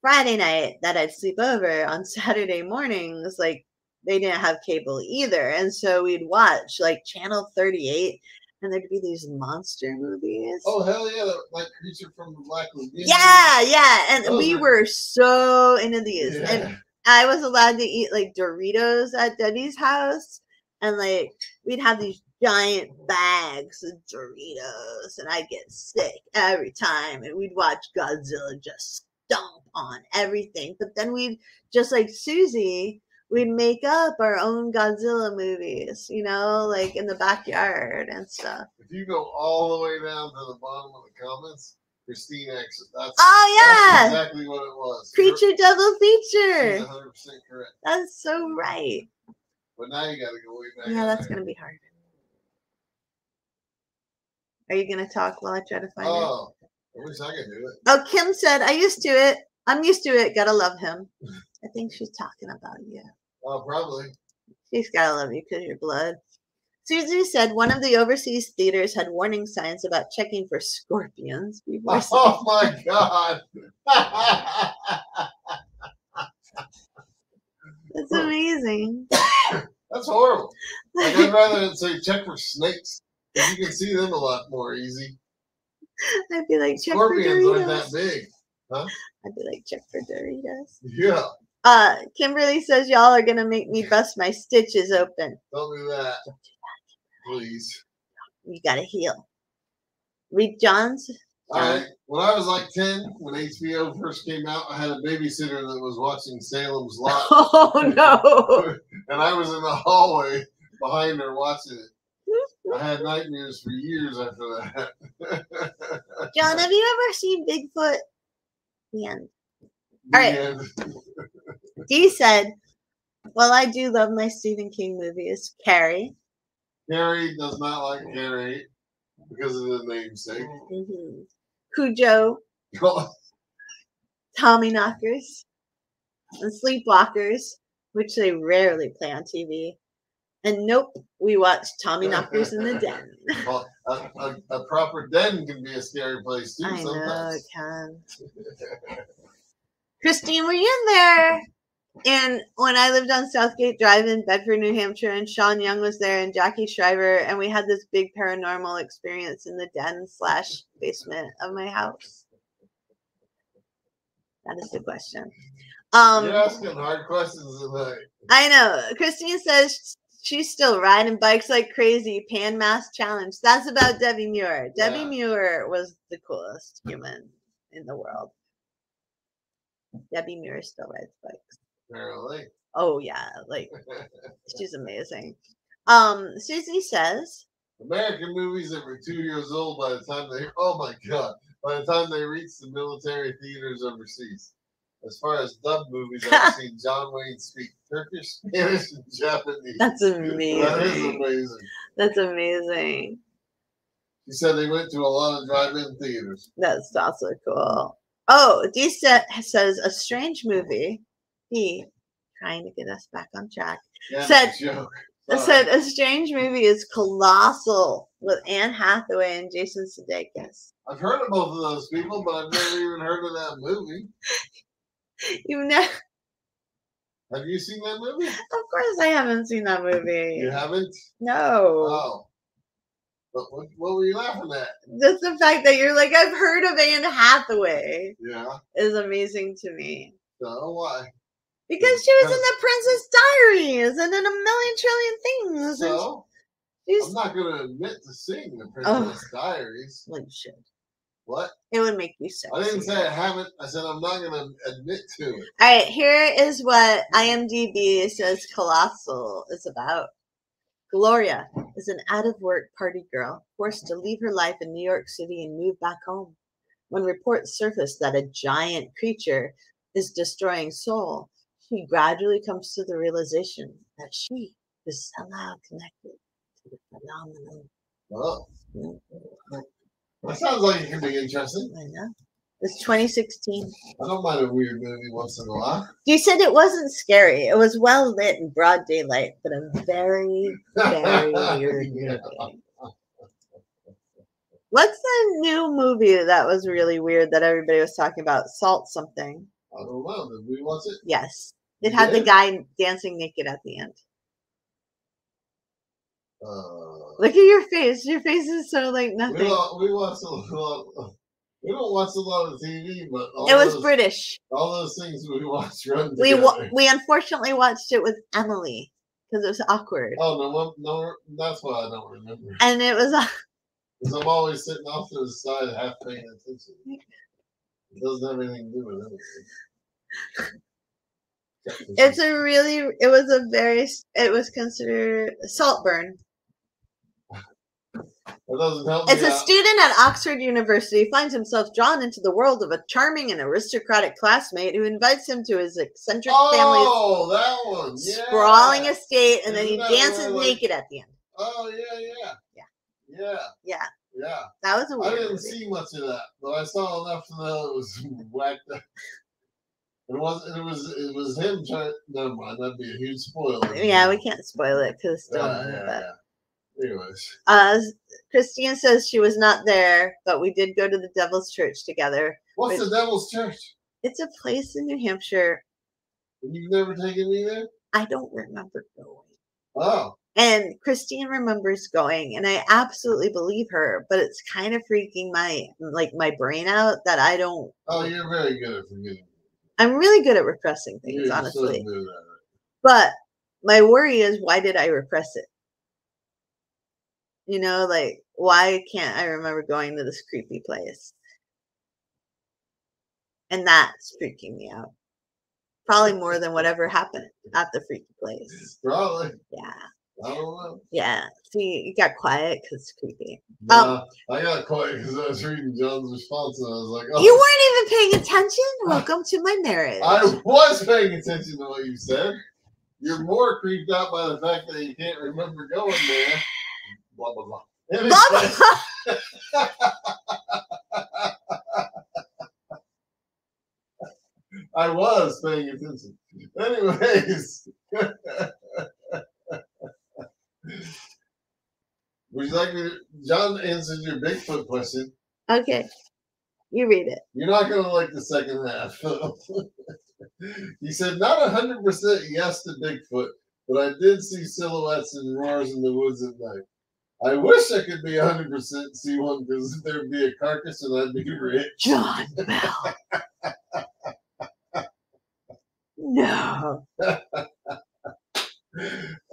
Friday night that I'd sleep over on Saturday mornings, like they didn't have cable either. And so we'd watch like Channel 38 and there'd be these monster movies. Oh hell yeah, like creature from the Black Lagoon. Yeah, yeah. And Those we are- were so into these. Yeah. And I was allowed to eat like Doritos at Debbie's house. And like we'd have these giant bags of Doritos, and I'd get sick every time. And we'd watch Godzilla just stomp on everything. But then we'd just like Susie, we'd make up our own Godzilla movies, you know, like in the backyard and stuff. If you go all the way down to the bottom of the comments, Christine actually that's, Oh that's exactly what it was. Creature double feature. 100 percent correct. That's so right. But now you gotta go way back. Yeah, that's there. gonna be hard. Are you gonna talk while I try to find it? Oh, I wish I could do it. Oh, Kim said, I used to it. I'm used to it. Gotta love him. I think she's talking about you. Oh, probably. She's gotta love you because you're blood. Susie said one of the overseas theaters had warning signs about checking for scorpions before. Oh my god. That's amazing. That's horrible. Like, I'd rather say check for snakes. You can see them a lot more easy. I'd be like, check for Scorpions aren't that big. Huh? I'd be like, check for Doritos. Yeah, Uh, Kimberly says y'all are gonna make me bust my stitches open. don't do that. Please. You gotta heal. Read John's. All right. When I was like 10, when HBO first came out, I had a babysitter that was watching Salem's Lot, Oh no. and I was in the hallway behind her watching it. I had nightmares for years after that. John, have you ever seen Bigfoot? The end. All right. Dee said, Well, I do love my Stephen King movies. Carrie. Carrie does not like Carrie because of the namesake. hmm Cujo, Tommyknockers, and Sleepwalkers, which they rarely play on TV. And nope, we watched Tommyknockers in the Den. Well, a, a, a proper den can be a scary place too. I know sometimes. it can. Christine, were you in there? And when I lived on Southgate Drive in Bedford, New Hampshire, and Sean Young was there and Jackie Shriver, and we had this big paranormal experience in the den slash basement of my house. That is the question. Um, You're asking hard questions tonight. I know. Christine says she's still riding bikes like crazy. Pan-Mass Challenge. That's about Debbie Muir. Debbie Yeah. Muir was the coolest human in the world. Debbie Muir still rides bikes. Apparently. Oh yeah, like she's amazing. Um, Susie says, American movies that were two years old by the time they oh my god by the time they reached the military theaters overseas. As far as dub movies, I've seen John Wayne speak Turkish, Spanish, and Japanese. "That's amazing. That is amazing. That's amazing. He said they went to a lot of drive-in theaters. That's also cool." Oh, Dee sa- says a strange movie. Trying to get us back on track. Yeah, Said-. Said a strange movie is colossal with Anne Hathaway and Jason Sudeikis. I've heard of both of those people, but I've never even heard of that movie. You know, Have you seen that movie? of course, I haven't seen that movie. You haven't? No, Oh. But what, what were you laughing at? just the fact that you're like, I've heard of Anne Hathaway Yeah. is amazing to me So why? Because she was in the Princess Diaries and in a million trillion things. So I'm not going to admit to seeing the Princess Diaries. well, you should. What? It would make you sick. I didn't say I haven't. I said I'm not going to admit to it. All right, here is what IMDb says Colossal is about. Gloria is an out of work party girl forced to leave her life in New York City and move back home. When reports surface that a giant creature is destroying Seoul, she gradually comes to the realization that she is somehow connected to the phenomenon. Oh, Mm, that sounds like it could be interesting. I know. It's 2016. I don't mind a weird movie once in a while. You said it wasn't scary. It was well lit in broad daylight, but a very, very weird Yeah. movie. What's the new movie that was really weird that everybody was talking about? Salt something. I don't know. Did we watch it? Yes. It had the guy dancing naked at the end. Uh, Look at your face. Your face is so like we, nothing. wa- we watched a lot. We don't watch a lot of TV, but It was those, British. all those things we watch run We wa- we unfortunately watched it with Emily because it was awkward, oh no, no, that's why I don't remember. and it was. Because I'm always sitting off to the side, half paying attention. It doesn't have anything to do with anything. It's a really. It was a very. It was considered Saltburn. It doesn't help me It's a out. student at Oxford University finds himself drawn into the world of a charming and aristocratic classmate who invites him to his eccentric family's Oh, that. Yeah. sprawling estate, and then he Isn't dances where, like- naked at the end. Oh yeah, yeah. Yeah. Yeah. Yeah, Yeah. that was a weird I didn't movie. see much of that, but I saw enough to know it was whacked up. It was it was it was him trying never mind, that'd be a huge spoiler. Yeah, we can't spoil it because it's still. Yeah, yeah, yeah. Anyways. Uh, Christine says she was not there, but we did go to the Devil's Church together. What's the Devil's Church? It's a place in New Hampshire. You've never taken me there? I don't remember going. Oh. And Christine remembers going, and I absolutely believe her, but it's kind of freaking my like my brain out that I don't. Oh, you're very good at forgetting. I'm really good at repressing things, You're honestly. But my worry is why did I repress it? You know, like why can't I remember going to this creepy place? And that's freaking me out. Probably more than whatever happened at the freaky place. Probably. Yeah. I don't know. Yeah. See, you got quiet because it's creepy. Um, Nah, I got quiet because I was reading John's response and I was like, oh, You weren't even paying attention? Welcome to my marriage. I was paying attention to what you said. You're more creeped out by the fact that you can't remember going there. Blah blah blah. Anyway, Blah, blah. I was paying attention. Anyways. Would you like me to, John answered your Bigfoot question. Okay. You read it. You're not going to like the second half. he said, not 100% yes to Bigfoot, but I did see silhouettes and roars in the woods at night. I wish I could be 100% see one because there'd be a carcass and I'd be rich. John Bell. no.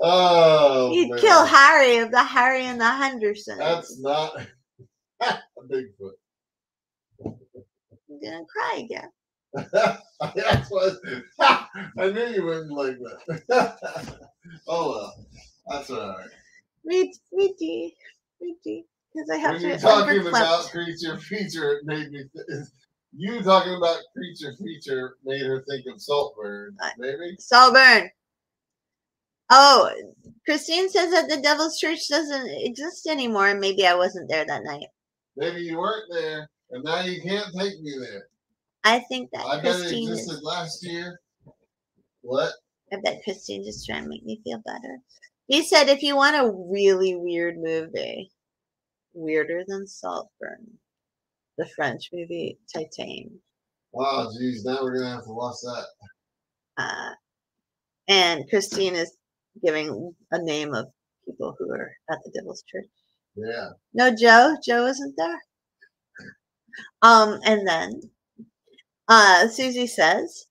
Oh, You'd man. kill Harry of the Harry and the Henderson. That's not a Bigfoot. I'm gonna cry again. That's what I knew you wouldn't like that. oh well, that's all right. Read, ready, ready. Because I have When to. you're talking about creature feature, it made me. Th- you talking about creature feature made her think of Saltburn, I- maybe. Saltburn. Oh, Christine says that the Devil's Church doesn't exist anymore. and Maybe I wasn't there that night. Maybe you weren't there, and now you can't take me there. I think that I bet it Christine existed is. last year. What? I bet Christine just trying to make me feel better. He said if you want a really weird movie, weirder than Saltburn, the French movie Titane. Wow, geez, now we're gonna have to watch that. Uh, and Christine is giving a name of people who are at the Devil's Church. Yeah. No, Joe. Joe isn't there. Um, and then uh Susie says,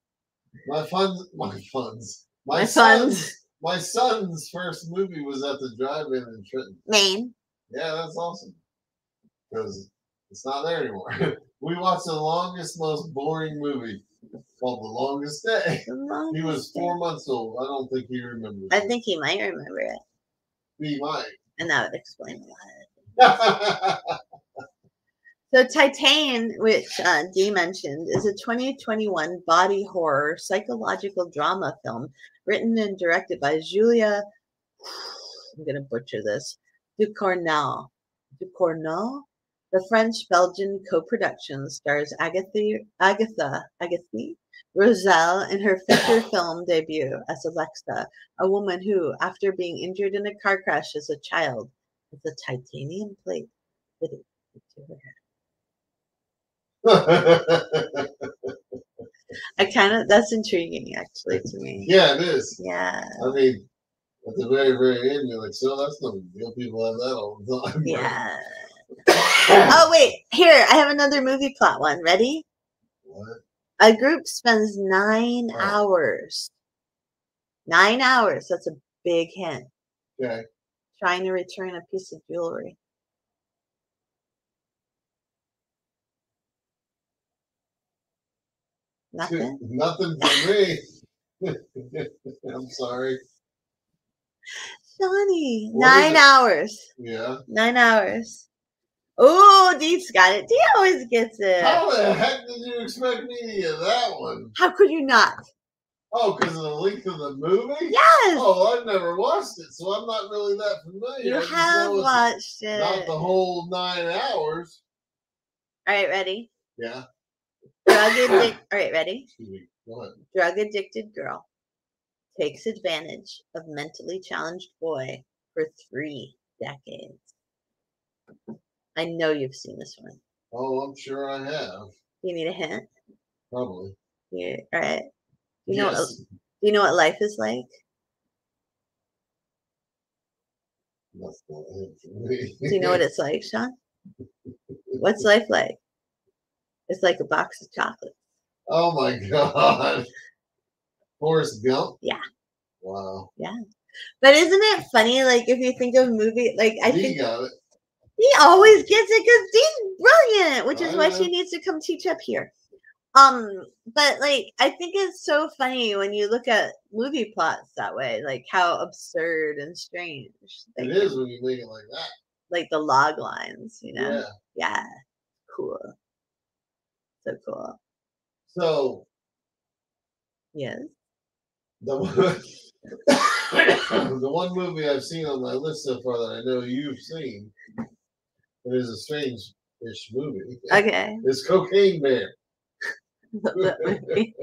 My funds, my funds, my, My son's, funds. my son's first movie was at the drive-in in Trenton. Maine. Yeah, that's awesome. Because it's not there anymore. we watched the longest, most boring movie called The Longest Day. The He was longest day. four months old. I don't think he remembers. I think he might remember it. he might. And that would explain a lot. So Titane, which uh, Dee mentioned, is a 2021 body horror psychological drama film written and directed by Julia. I'm gonna butcher this. Ducournau. Ducournau. The French-Belgian co-production stars Agatha Agatha Agatha Rousselle in her feature film debut as Alexa, a woman who, after being injured in a car crash as a child, has a titanium plate fitted to her head. I kind of that's intriguing actually to me. yeah, it is. Yeah. I mean, at the very, very end, you're like, so that's no big deal. People have that all the time. Yeah. oh wait, here I have another movie plot one. Ready? What? A group spends nine hours. Nine hours. That's a big hint. Okay. Trying to return a piece of jewelry. Nothing. Nothing for me. I'm sorry. Johnny. What Nine hours. Yeah. Nine hours. Oh, Dee's got it. Dee always gets it. How the heck did you expect me to get that one? How could you not? Oh, because of the length of the movie? Yes. Oh, I've never watched it, so I'm not really that familiar. you have watched it. Not the whole nine hours. All right, ready? Yeah. Drug addict. All right, ready? Excuse me. Go ahead. Drug addicted girl takes advantage of mentally challenged boy for three decades. I know you've seen this one. Oh, I'm sure I have. You need a hint? Probably. Yeah. All right. You know? What, you know what life is like? That's not it for me. Do you know what it's like, Sean? What's life like? It's like a box of chocolates. Oh my god. Forrest Gump? Yeah. Wow. Yeah. But isn't it funny? Like if you think of movie, like I think got it. He always gets it because Dee's brilliant, which is why she needs to come teach up here. Um, but like I think it's so funny when you look at movie plots that way, like how absurd and strange they It is when you make it like that. like the log lines, you know? Yeah. Yeah, cool, so cool. So Yes. the one, the one movie I've seen on my list so far that I know you've seen, it is a strange-ish movie. Okay. It's Cocaine Bear. Love that movie.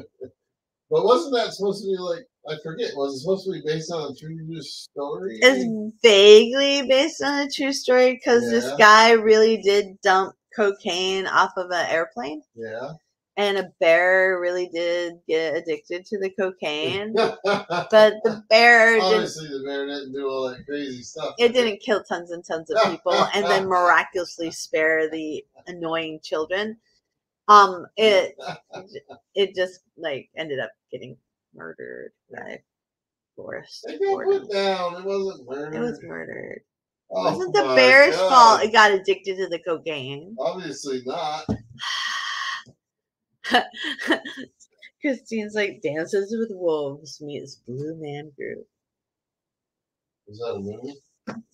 But wasn't that supposed to be like I forget? Was it supposed to be based on a true story? It's vaguely based on a true story because this guy really did dump cocaine off of an airplane, yeah. And a bear really did get addicted to the cocaine. but the bear didn't. obviously the bear didn't do all that crazy stuff. It didn't kill tons and tons of people, and then miraculously spare the annoying children. Um, it it just like ended up getting murdered by Forrest They got put down. It wasn't murder. It was murdered. It Oh wasn't the bear's God. fault it got addicted to the cocaine. Obviously not. Christine's like Dances with Wolves meets Blue Man Group. Is that a movie?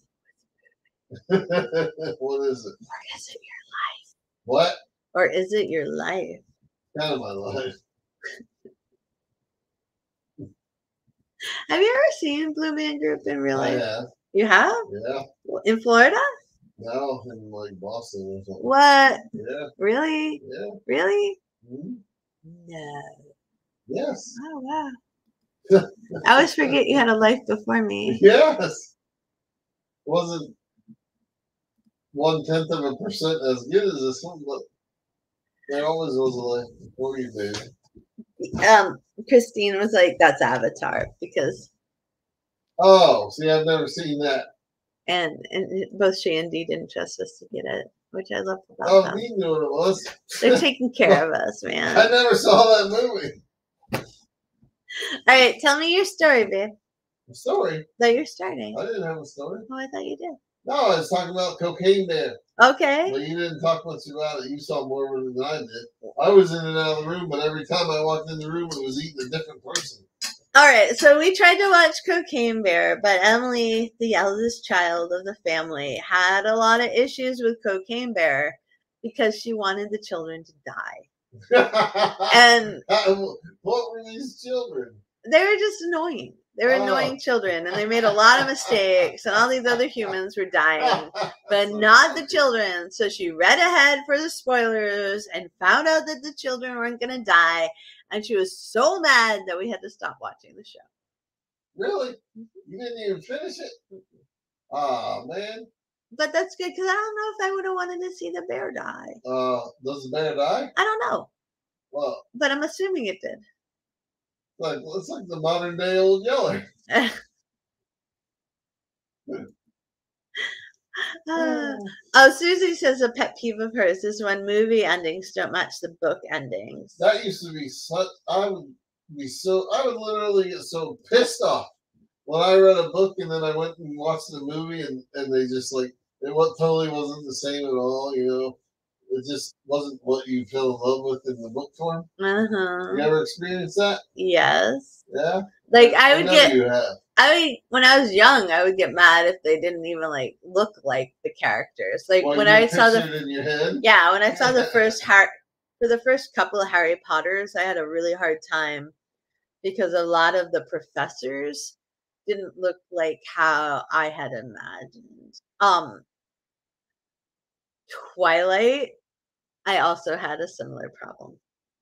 what is it? Or is it your life? What? or is it your life? Kind of my life. Have you ever seen Blue Man Group in real life? have. You have? Yeah. In Florida? No, in like Boston or something. What? Yeah. Really? Yeah. Really? Mhm. No. Yes. Oh wow. I always forget you had a life before me. Yes. Wasn't one tenth of a percent as good as this one, but there always was a life before you, baby. Um, Christine was like, "That's Avatar," because Oh, see, I've never seen that. and and both she and Dee didn't trust us to get it, which I love about Oh, them. he knew what it was. They're taking care of us, man. I never saw that movie. All right, tell me your story, babe. Story. That you're starting. I didn't have a story. Oh, I thought you did. No, I was talking about Cocaine Bear. Okay. But you didn't talk much about it. You saw more of it than I did. I was in and out of the room, but every time I walked in the room, it was eating a different person. All right, so we tried to watch Cocaine Bear, but Emily, the eldest child of the family, had a lot of issues with Cocaine Bear because she wanted the children to die. And what were these children? they were just annoying. They were Oh. annoying children, and they made a lot of mistakes, and all these other humans were dying, but not the children. So she read ahead for the spoilers and found out that the children weren't going to die, and she was so mad that we had to stop watching the show. Really? You didn't even finish it? Oh man. But that's good because I don't know if I would have wanted to see the bear die. Uh, does the bear die? I don't know, Well, but I'm assuming it did. like it's like the modern day old Yeller. Ah. oh, Susie says a pet peeve of hers is when movie endings don't match the book endings. That used to be such. I would be so. I would literally get so pissed off when I read a book and then I went and watched the movie and and they just like it what totally wasn't the same at all. You know, it just wasn't what you fell in love with in the book form. Uh huh. You ever experienced that? Yes. Yeah. Like I would know get, You have. I mean, when I was young, I would get mad if they didn't even like look like the characters. Like when I saw the, pictured it in your head. yeah, when I saw the first Harry, for the first couple of Harry Potters, I had a really hard time because a lot of the professors didn't look like how I had imagined. Um, Twilight, I also had a similar problem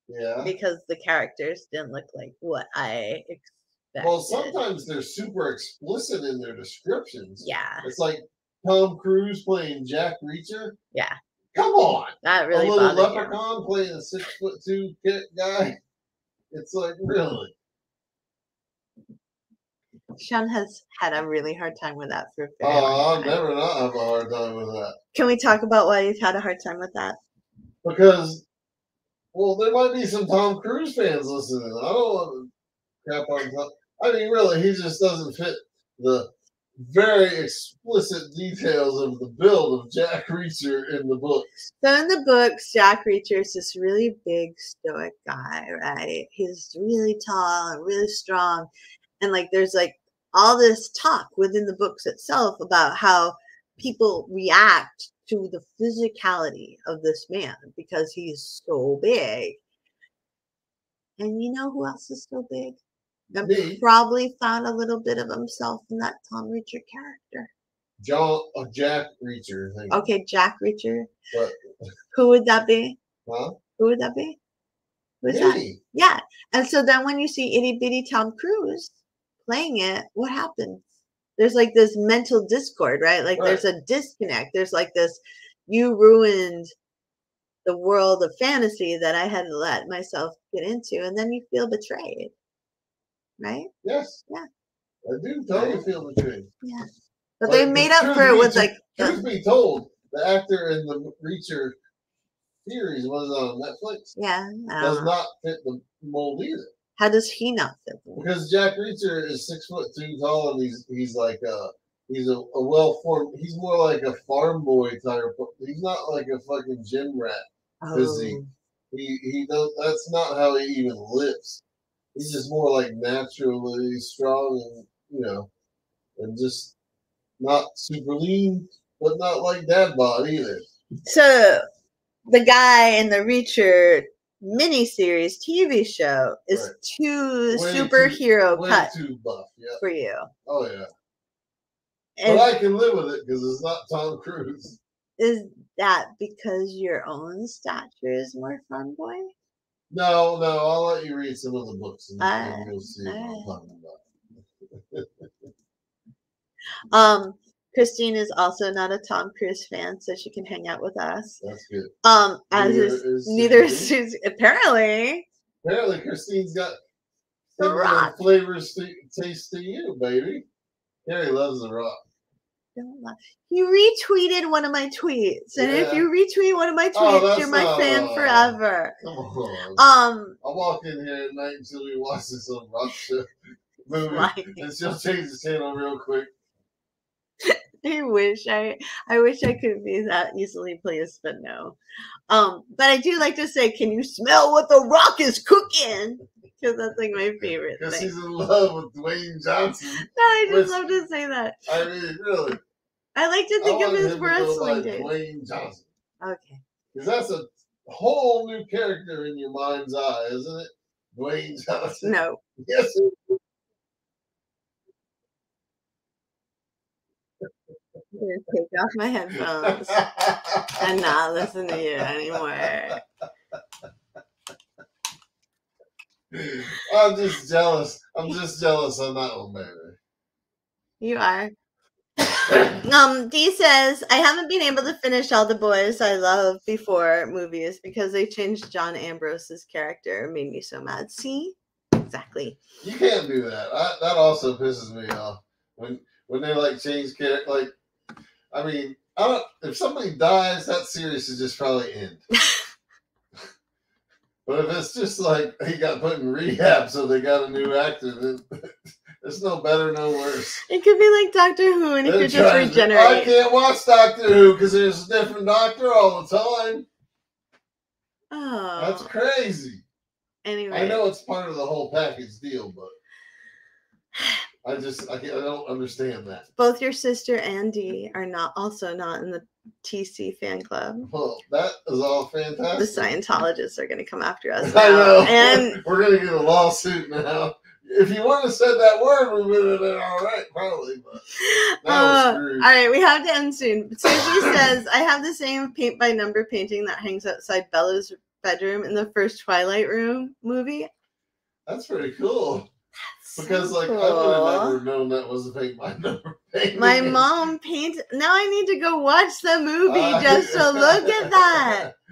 Yeah. because the characters didn't look like what I expected. Well, sometimes they're super explicit in their descriptions. yeah, It's like Tom Cruise playing Jack Reacher. Yeah. Come on. that really a little bothered you. leprechaun playing a six foot two kid guy. It's like really. Sean has had a really hard time with that for a very Oh, I'll never not have a hard time with that Can we talk about why you've had a hard time with that? because, well, there might be some Tom Cruise fans listening. I don't want to crap on. I mean, really, he just doesn't fit the very explicit details of the build of Jack Reacher in the books. So in the books, Jack Reacher is this really big stoic guy, right? He's really tall and really strong. And like there's like all this talk within the books itself about how people react to the physicality of this man because he's so big. And you know who else is so big? And Me. probably found a little bit of himself in that Tom Reacher character. John, uh, Jack Reacher. Okay, Jack Reacher. But, Who would that be? huh? Who would that be? Who's that? Yeah. And so then when you see itty bitty Tom Cruise playing it, what happens? There's like this mental discord, right? Like there's a disconnect. There's like this, you ruined the world of fantasy that I had let myself get into. And then you feel betrayed, right? Yes. Yeah. I do totally feel betrayed. Yeah. But But they made up for it with like, the- Truth be told, the actor in the Reacher series was on Netflix. yeah. Does uh-huh. don't fit the mold either. How does he not fit? the mold? Because Jack Reacher is six foot two tall and he's he's like a he's a, a well formed he's more like a farm boy type. He's not like a fucking gym rat. physique. Oh. He he does that's not how he even lives. He's just more like naturally strong and you know, and just not super lean, but not like dad bod either. So the guy in the Reacher miniseries TV show is Right. too Way too- superhero Way cut too buff, yeah. for you. Oh yeah. And but I can live with it because it's not Tom Cruise. is that because your own stature is more fun boy? No, no, I'll let you read some of the books and, and you'll see what I'm talking about. Um, Christine is also not a Tom Cruise fan, so she can hang out with us. That's good. Um, as Neither is, is neither is Susie. Susie. Apparently, Apparently, Christine's got The Rock. flavors to taste to you, baby. Harry loves the rock. Don't you retweeted one of my tweets, and if you retweet one of my tweets, Oh, you're my not fan forever. Um, I'll walk in here at night until we watch this on rock show movie, like, and she'll change the channel real quick. I wish I I wish I could be that easily pleased, but no. Um, but I do like to say, can you smell what the rock is cooking? Because that's like my favorite Because thing. he's in love with Dwayne Johnson. No, I just with- love to say that. I mean, really. I like to think of oh, him as wrestling uh, days. Dwayne Johnson. Okay. Because that's a whole new character in your mind's eye, isn't it? Dwayne Johnson. No. Yes. take off my headphones and not listen to you anymore. I'm just jealous. I'm just jealous on that one, baby. You are. um, Dee says, I haven't been able to finish all the boys I love before movies because they changed John Ambrose's character. It made me so mad. See? Exactly. You can't do that. I, that also pisses me off when when they like change character. Like, I mean, I don't. If somebody dies, that series is just probably end. but if it's just like he got put in rehab, so they got a new actor, then it's no better, no worse. It could be like Doctor Who and he They're could just trying to- I can't watch Doctor Who because there's a different doctor all the time. Oh. That's crazy. anyway. I know it's part of the whole package deal, but I just I, I don't understand that. Both your sister and Dee are not also not in the TC fan club. Well, that is all fantastic. The. Scientologists are going to come after us I know. And we're gonna get a lawsuit now. If you wouldn't have said that word, we would have been all right, probably. But Uh, all right, we have to end soon. Susie says, I have the same paint by number painting that hangs outside Bella's bedroom in the first Twilight Room movie. That's pretty cool. Because like I would have never known that was a paint by number painting. My mom painted. Now I need to go watch the movie Uh, just to look at that.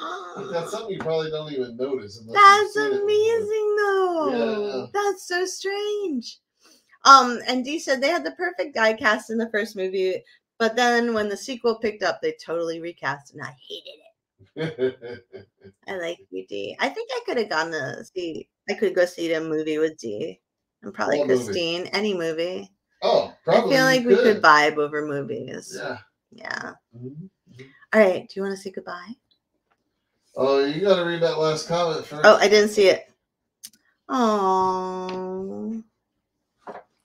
But That's something you probably don't even notice. That's you've seen it before. amazing, though. Yeah. That's so strange. Um, and Dee said they had the perfect guy cast in the first movie, but then when the sequel picked up, they totally recast, and I hated it. I like you, Dee. I think I could have gone to see. I could go see the movie with Dee and probably What movie? Christine. Any movie. oh, probably. I feel like you we could vibe over movies. Yeah. Yeah. Mhm. All right. Do you want to say goodbye? Oh, you got to read that last comment first. Oh, I didn't see it. Oh,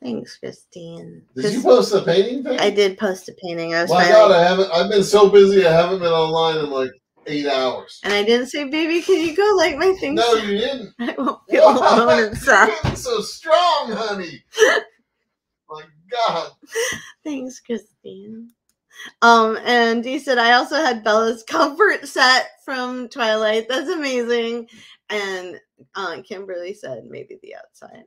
thanks, Christine. Did you post a painting thing? I did post a painting. I was My finally, God, I haven't. I've been so busy. I haven't been online in like eight hours. and I didn't say, "Baby, can you go like my things?" No, you didn't. I won't feel alone You're getting so strong, honey. My God. Thanks, Christine. Um, and he said I also had Bella's comfort set from Twilight. That's amazing. And uh, Kimberly said maybe the outsiders.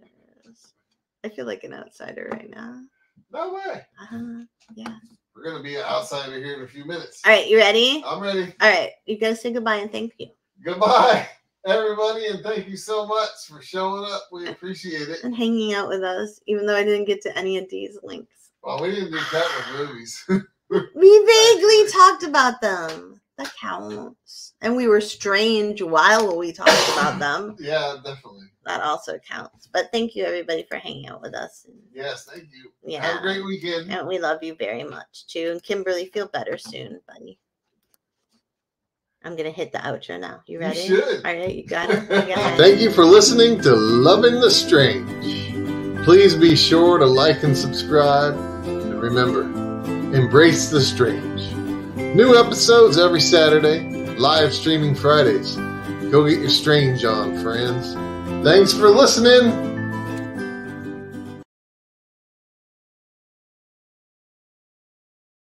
I feel like an outsider right now. No way. Uh-huh. Yeah. We're gonna be an outsider here in a few minutes. All right, you ready? I'm ready. All right, you gotta say goodbye and thank you. Goodbye, everybody, and thank you so much for showing up. We appreciate it. And hanging out with us, even though I didn't get to any of these links. Well, we didn't do that with movies. We vaguely talked about them. That counts. And we were strange while we talked about them. yeah, definitely. That also counts. But thank you everybody for hanging out with us. Yes, thank you. yeah. Have a great weekend. And we love you very much too. And Kimberly, feel better soon, buddy. I'm gonna hit the outro now. You ready? You should. All right, you got it. You got it. Thank you for listening to Loving the Strange. Please be sure to like and subscribe. And remember, embrace the strange. New episodes every Saturday, live streaming Fridays. Go get your strange on, friends. Thanks for listening.